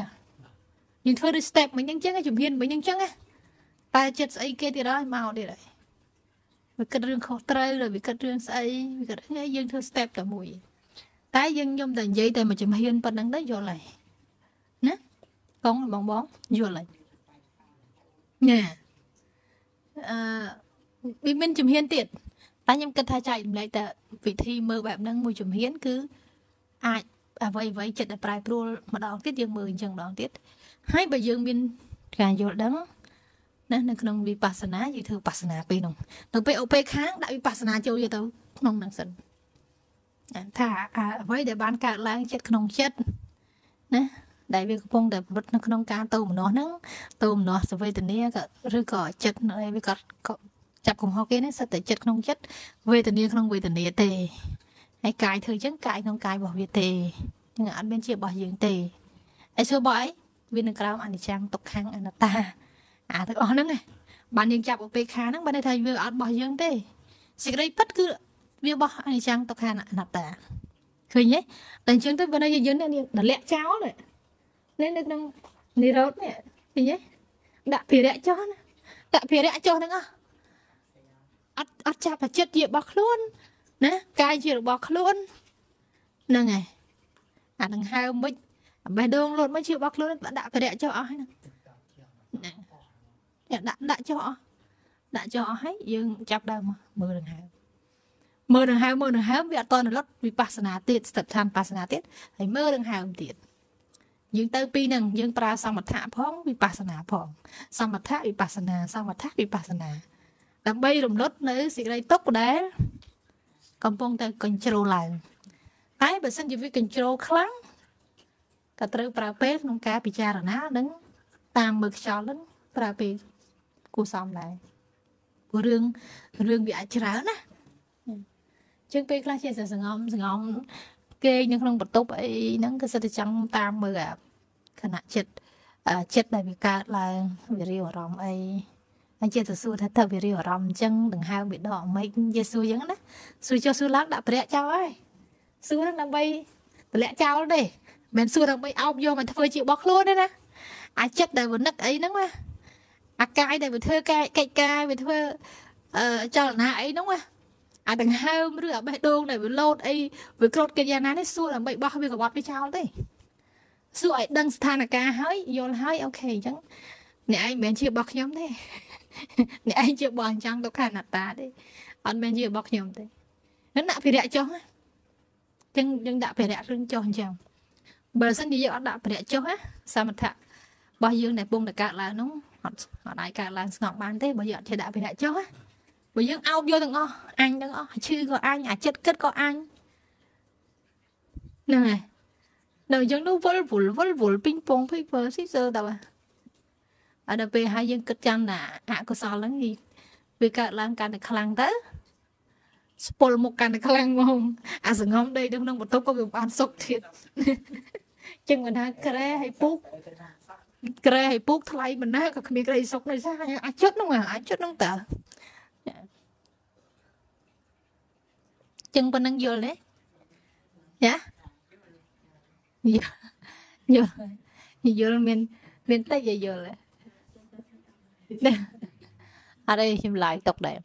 យើងធ្វើដូច step មិញហ្នឹងចឹងជំហានមិញហ្នឹងចឹងតែចិត្តស្អីគេទៀតហើយមកទៀតហើយវាគិតរឿងខុសត្រូវឬវាគិតរឿងស្អីវាគិតយើងធ្វើ step តែមួយតែយើងខ្ញុំតែនិយាយតែមួយជំហានប៉ុណ្្នឹងទៅយល់ហើយណាកងបងបងយល់ហើយញ៉ាអឺវាមានជំហានទៀតតែខ្ញុំគិតថាចែករំលែកតែវិធីមើលបែបហ្នឹងមួយជំហានគឺអាច អ្វីអ្វីចិត្តតែប្រែប្រួលម្ដងទៀតយើងមើលអញ្ចឹងម្ដងទៀតហើយបើយើងមានការយល់ដឹងណានៅក្នុងវិបស្សនាយើងធ្វើបស្សនាពេលនោះទៅពេលអូពេលខាងដាក់វិបស្សនាចូលទៅក្នុងហ្នឹងសិនថាអ្វីដែលបានកើតឡើងចិត្តក្នុងចិត្តណាដែលវាកំពុងតែប្រព្រឹត្តនៅក្នុងការតោមនោះហ្នឹងតោមនោះសវេទនាក៏ឬក៏ចិត្តវាក៏ចាប់កំហុសគេនេះសិតតែចិត្តក្នុងចិត្តវេទនាក្នុងវេទនាទេ ហើយកាយធ្វើអញ្ចឹងកាយក្នុងកាយរបស់វាទេនឹងអត់មានជារបស់យើងទេហើយសួរបើអីវានឹងក្រោមអនិច្ចំទុក្ខំអនត្តាអាទាំងអស់ហ្នឹងបានយើងចាប់ឧបេក្ខាហ្នឹងបានន័យថាវាអត់របស់យើងទេសេចក្តីពិតគឺវារបស់អនិច្ចំទុក្ខំអនត្តាឃើញទេតែអញ្ចឹងទៅបើយើងយើងដលាក់ចោលនេះនៅក្នុងនិរោធនេះឃើញទេដាក់ភារៈចោះណាដាក់ភារៈចោះហ្នឹងអស់អត់អត់ចាប់ចិត្តជារបស់ខ្លួន ណាកាយជារបស់ខ្លួនហ្នឹងហើយអានឹងហៅមិនបេះដូងលោតមកជារបស់ខ្លួនដាក់ភារៈចោះអស់ហ្នឹងណាដាក់ដាក់ចោះអស់ដាក់ចោះអស់ហើយយើងចាប់ដើមមើលដង្ហើមមើលដង្ហើមមើលដង្ហើមវាអត់តនលត់វិបស្សនាទៀតស្ថិតឋានបស្សនាទៀតហើយមើលដង្ហើមទៀតយើងទៅពីរហ្នឹងយើងប្រើសមថៈផងវិបស្សនាផងសមថៈវិបស្សនាសមថៈវិបស្សនាដើម្បីរំលត់នៅសេចក្តីទុក្ខដែល កំពុងតែកញ្ជ្រោលឡើងតែបើសិនជាវាកញ្ជ្រោលខ្លាំងក៏ត្រូវប្រើពេលក្នុងការពិចារណានិងតាមមើលខ្យល់ហ្នឹងប្រើពេលគួរសមដែរព្រោះរឿងរឿងវាអាចច្រើនណាជាងពេលខ្លះជាសង្ងំសង្ងំគេងនៅក្នុងបន្ទប់អីហ្នឹងក៏សិតតែចង់តាមមើលអាខណៈចិត្តអឺចិត្តដែលវាកើតឡើងវារាវអារម្មណ៍អី អញ្ចឹងទៅសួរថាតើវារាវអារម្មណ៍អញ្ចឹងដង្ហើមវាដកមិនយេស៊ូអញ្ចឹងណាសួរចុះសួរឡើងដាក់ប្រាក់ចោលហើយសួរហ្នឹងដើម្បីតម្លាក់ចោលទេមិនមែនសួរដើម្បីអោបយកមកធ្វើជារបស់ខ្លួនទេណាអាចិត្តដែលវានឹកអីហ្នឹងណាអាកាយដែលវាធ្វើកាយកិច្ចការវាធ្វើអឺចលនាអីហ្នឹងណាអាដង្ហើមឬអាបេះដូងដែលវាលោតអីវាក្រោតកិច្ចយ៉ាងណានេះសួរដើម្បីបោះវាក្បត់វាចោលទេសួរឲ្យដឹងស្ថានភាពហើយយល់ហើយអូខេអញ្ចឹងអ្នកឯងមិនមែនជារបស់ខ្ញុំទេ អ្នកឯងជារបស់អញ្ចឹងទុក្ខអនត្តាទេអត់មែនជារបស់ខ្ញុំទេនឹងដាក់ភិរៈចុះណាចឹងយើងដាក់ភិរៈរឿងចុះអញ្ចឹងបើមិនជាយើងអត់ដាក់ភិរៈចុះណាសមថៈរបស់យើងដែលពងតែកើតឡើងនោះអត់អត់អាចកើតឡើងស្ងប់បានទេបើយើងអត់ចេះដាក់ភិរៈចុះណាបើយើងអោបយកទាំងអស់អញទាំងអស់ឈឺក៏អញអាចិត្តគិតក៏អញហ្នឹងហើយនៅយើងនោះវល់វល់វល់វល់ពីងពងភីពើស៊ីសើតើ អត់ដល់ពេលហើយយើងគិតចាំថាអកុសលហ្នឹងវាកើតឡើងកាន់តែខ្លាំងទៅស្ពុលមុខកាន់តែខ្លាំងហ្មងអាសងំដីនៅក្នុងបន្ទប់ក៏វាបានសុកទៀតចឹងមិនថាក្រែឲ្យពុកក្រែឲ្យពុកថ្លៃមិនណាក៏គ្មានក្តីសុខដោយសារអាចចិត្តហ្នឹងអាចចិត្តហ្នឹងតើចឹងប៉ុណ្ណឹងយល់ទេយ៉ាយល់យល់យល់មានមានតិចយល់ អរេខ្ញុំឡាយຕົកដែរ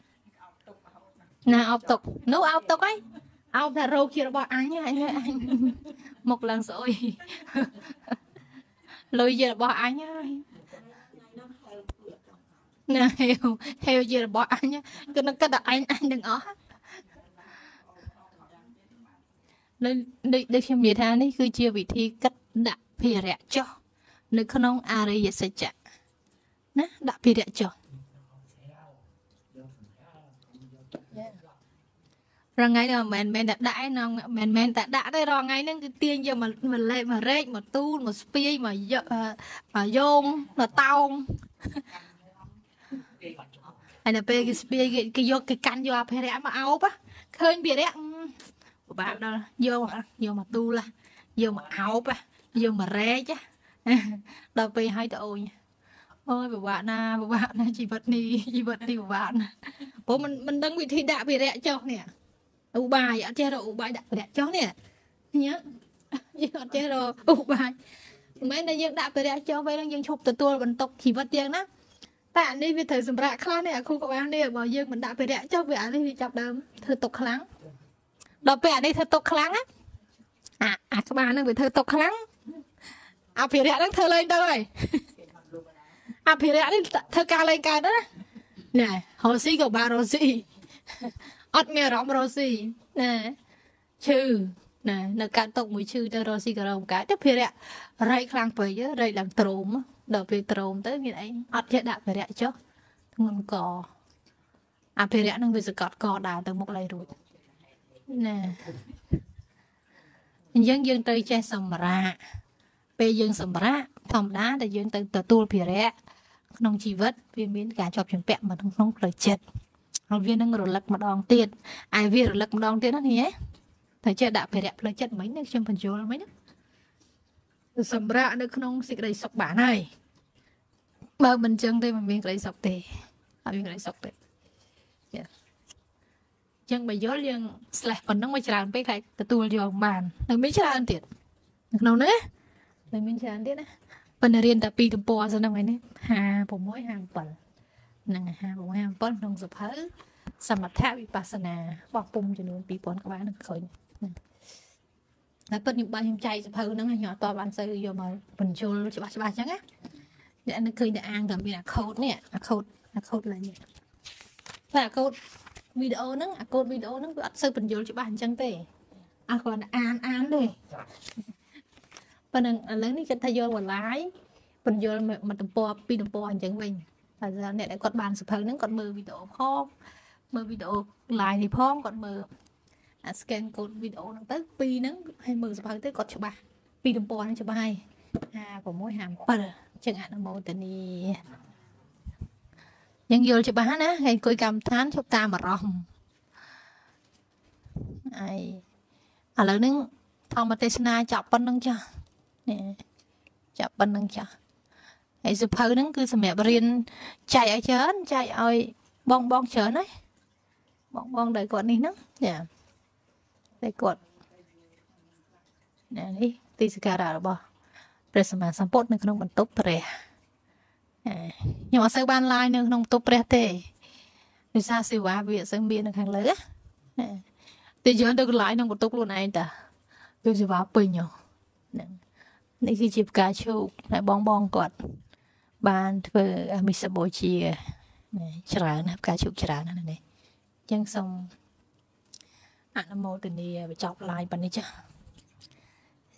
ណាអោបຕົកនោះអោបຕົកហើយអោបថារោគជារបស់អញអញអញមកឡើងស្អុយលុយជារបស់អញហើយណាហេវហេវជារបស់អញគឺនឹងគិតថាអញអញទាំងអស់ដូចដូចខ្ញុំនិយាយថានេះគឺជាវិធីគិតដាក់ភារៈចុះនៅក្នុងអរិយសច្ចៈ ណាដាក់ភារៈចុះរងៃនេះមិនមែនតែដាក់ឯងមិនមែនតែដាក់ទេរងៃហ្នឹងគឺទាញយកមកមកលេមករែកមកទូលមកស្ពាយមកយកមកយងមកតោងហើយនៅពេលគេស្ពាយគេយកគេកាន់យកអភិរៈមកអោបឃើញភិរៈពិបាកដល់យកយកមកទូលយកមកអោបយកមករែកដល់ពេលឲ្យទៅអូន អូយពិបាកណាពិបាកណាជីវិតនេះជីវិតនេះពិបាកណាព្រោះមិនមិនដឹងវិធីដាក់វិរៈចុះនេះឧបាយអត់ចេះរកឧបាយដាក់វិរៈចុះនេះញ៉ាយើងអត់ចេះរកឧបាយមិនមែនតែយើងដាក់វិរៈចុះពេលហ្នឹងយើងឈប់ទទួលបន្ទុកជីវិតយ៉ាងណាតែអានេះវាត្រូវសម្រាប់ខ្លះនេះអាគូក្បាលនេះបើយើងមិនដាក់វិរៈចុះវាអានេះវាចាប់ដើមធ្វើទុកខ្លាំងដល់ពេលអានេះធ្វើទុកខ្លាំងណាអាអាក្បាលហ្នឹងវាធ្វើទុកខ្លាំងអភិរៈហ្នឹងធ្វើលេងទៅហើយ អភិរៈនេះធ្វើការលេងកើតណាណែរស់ស៊ីក៏បានរស់ស៊ីអត់មានអារម្មណ៍រស់ស៊ីណែឈឺណែនៅកាត់តុកមួយឈឺទៅរស់ស៊ីក៏រងកើតទៅភិរៈរែកខ្លាំងពេករែកឡើងទ្រោមដល់ពេលទ្រោមទៅមានអីអត់ចេះដាក់ភិរៈចុះធ្ងន់កអភិរៈនឹងវាសកត់កដើរទៅមុខឡើយរួចណាអញ្ចឹងយើងត្រូវចេះសម្រាក ពេលយើងសម្រាកធម្មតាដែលយើងទៅទទួលភារៈក្នុងជីវិតវាមានការជាប់ជំពាក់មកក្នុងផ្លូវចិត្តហើយវានឹងរលឹកម្ដងទៀតឯវារលឹកម្ដងទៀតណានេះតែចេះដាក់ភារៈផ្លូវចិត្តមិញនេះខ្ញុំបញ្យល់មិញណាសម្រាប់នៅក្នុងសេចក្តីសុខបានហើយបើមិនចឹងទេមិនមានក្តីសុខទេអត់មានក្តីសុខទេចឹងបើយល់យើង slash ប៉ុណ្ណឹងមកច្រើនពេកខ្លាចទទួលយកបាននៅមានច្រើនទៀតក្នុងនេះ នៅមានច្រើនទៀតណាប៉ុន្តែរៀនតែពីទំព័រសិនហ្នឹងឯនេះ56 57ហ្នឹង56 57ក្នុងសភៅសមថវិបស្សនាបោះពុំចំនួន2000ក្បាលនឹងឃើញតែពិតខ្ញុំបានខ្ញុំចែកសភៅហ្នឹងខ្ញុំអត់តបានសូវយកមកបញ្ជុលច្បាស់ច្បាស់អញ្ចឹងណាអ្នកនឹងឃើញតែអាងតែមានអាខូតនេះអាខូតអាខូតឡើងនេះតែអាខូតវីដេអូហ្នឹងអាកូដវីដេអូហ្នឹងវាអត់សូវបញ្យល់ច្បាស់អញ្ចឹងទេអាគ្រាន់តែអានអានទេ ប៉ុណ្ណឹងឥឡូវនេះគាត់ថាយកបន្លាយបញ្យល់មកទំព័រពីទំព័រអញ្ចឹងវិញតែអ្នកដែលគាត់បានសភៅហ្នឹងគាត់មើលវីដេអូផងមើលវីដេអូ live នេះផងគាត់មើលអា scan code វីដេអូហ្នឹងទៅពីរហ្នឹងហើយមើលសភៅទៅគាត់ច្បាស់ពីទំព័រហ្នឹងច្បាស់ហើយ56 57ចឹងអនុមោទនីយើងយល់ច្បាស់ណាហើយអង្គុយកម្មដ្ឋានជប់តាមអារម្មណ៍ហើយឥឡូវហ្នឹងធម្មទេសនាចាប់ប៉ុណ្្នឹងចាស់ នេះចាប់ប៉ុណ្្នឹងចាស់ហើយសុភៅហ្នឹងគឺសម្រាប់រៀនចែកឲ្យច្រើនចែកឲ្យបងបងច្រើនណាបងបងដែលគាត់នេះហ្នឹងចាតែគាត់នេះនេះទីសក្ការៈរបស់ព្រះសម្មាសម្ពុទ្ធនៅក្នុងបន្ទប់ព្រះខ្ញុំអត់សូវបាន live នៅក្នុងបន្ទប់ព្រះទេដោយសារសេវាវាអត់សូវមាននៅខាងលើណាតែយើងទៅកន្លែងក្នុងបន្ទប់ខ្លួនឯងតាគឺសេវាពេញហ្នឹង នេះគឺជាផ្កាឈូកដែលបងបងគាត់ បានធ្វើអមិសបូជាច្រើនណាផ្កាឈូកច្រើនណាស់នេះអញ្ចឹងសូមអនុមោទនាបញ្ចប់ live ប៉ុណ្នេះចា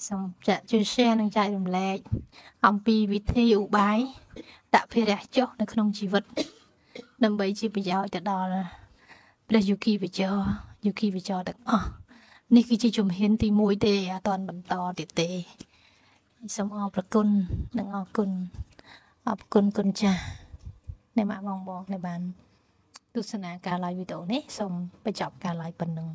សូមចាក់ជួយ share និងចែករំលែកអំពីវិធីឧបាយដាក់ភារៈចុះនៅក្នុងជីវិត ដើម្បីជាប្រយោជន៍ទៅដល់ព្រះយុគីវិចរយុគីវិចរទាំងអស់នេះគឺជាជំហានទី1ទេអត់តាន់បន្តទៀតទេ សូមអរព្រគុណនិងអរគុណអរគុណគុណចាស់អ្នកម៉ាក់បងបងដែលបានទស្សនាការ live វីដេអូនេះសូមបញ្ចប់ការ live ប៉ុណ្ណឹង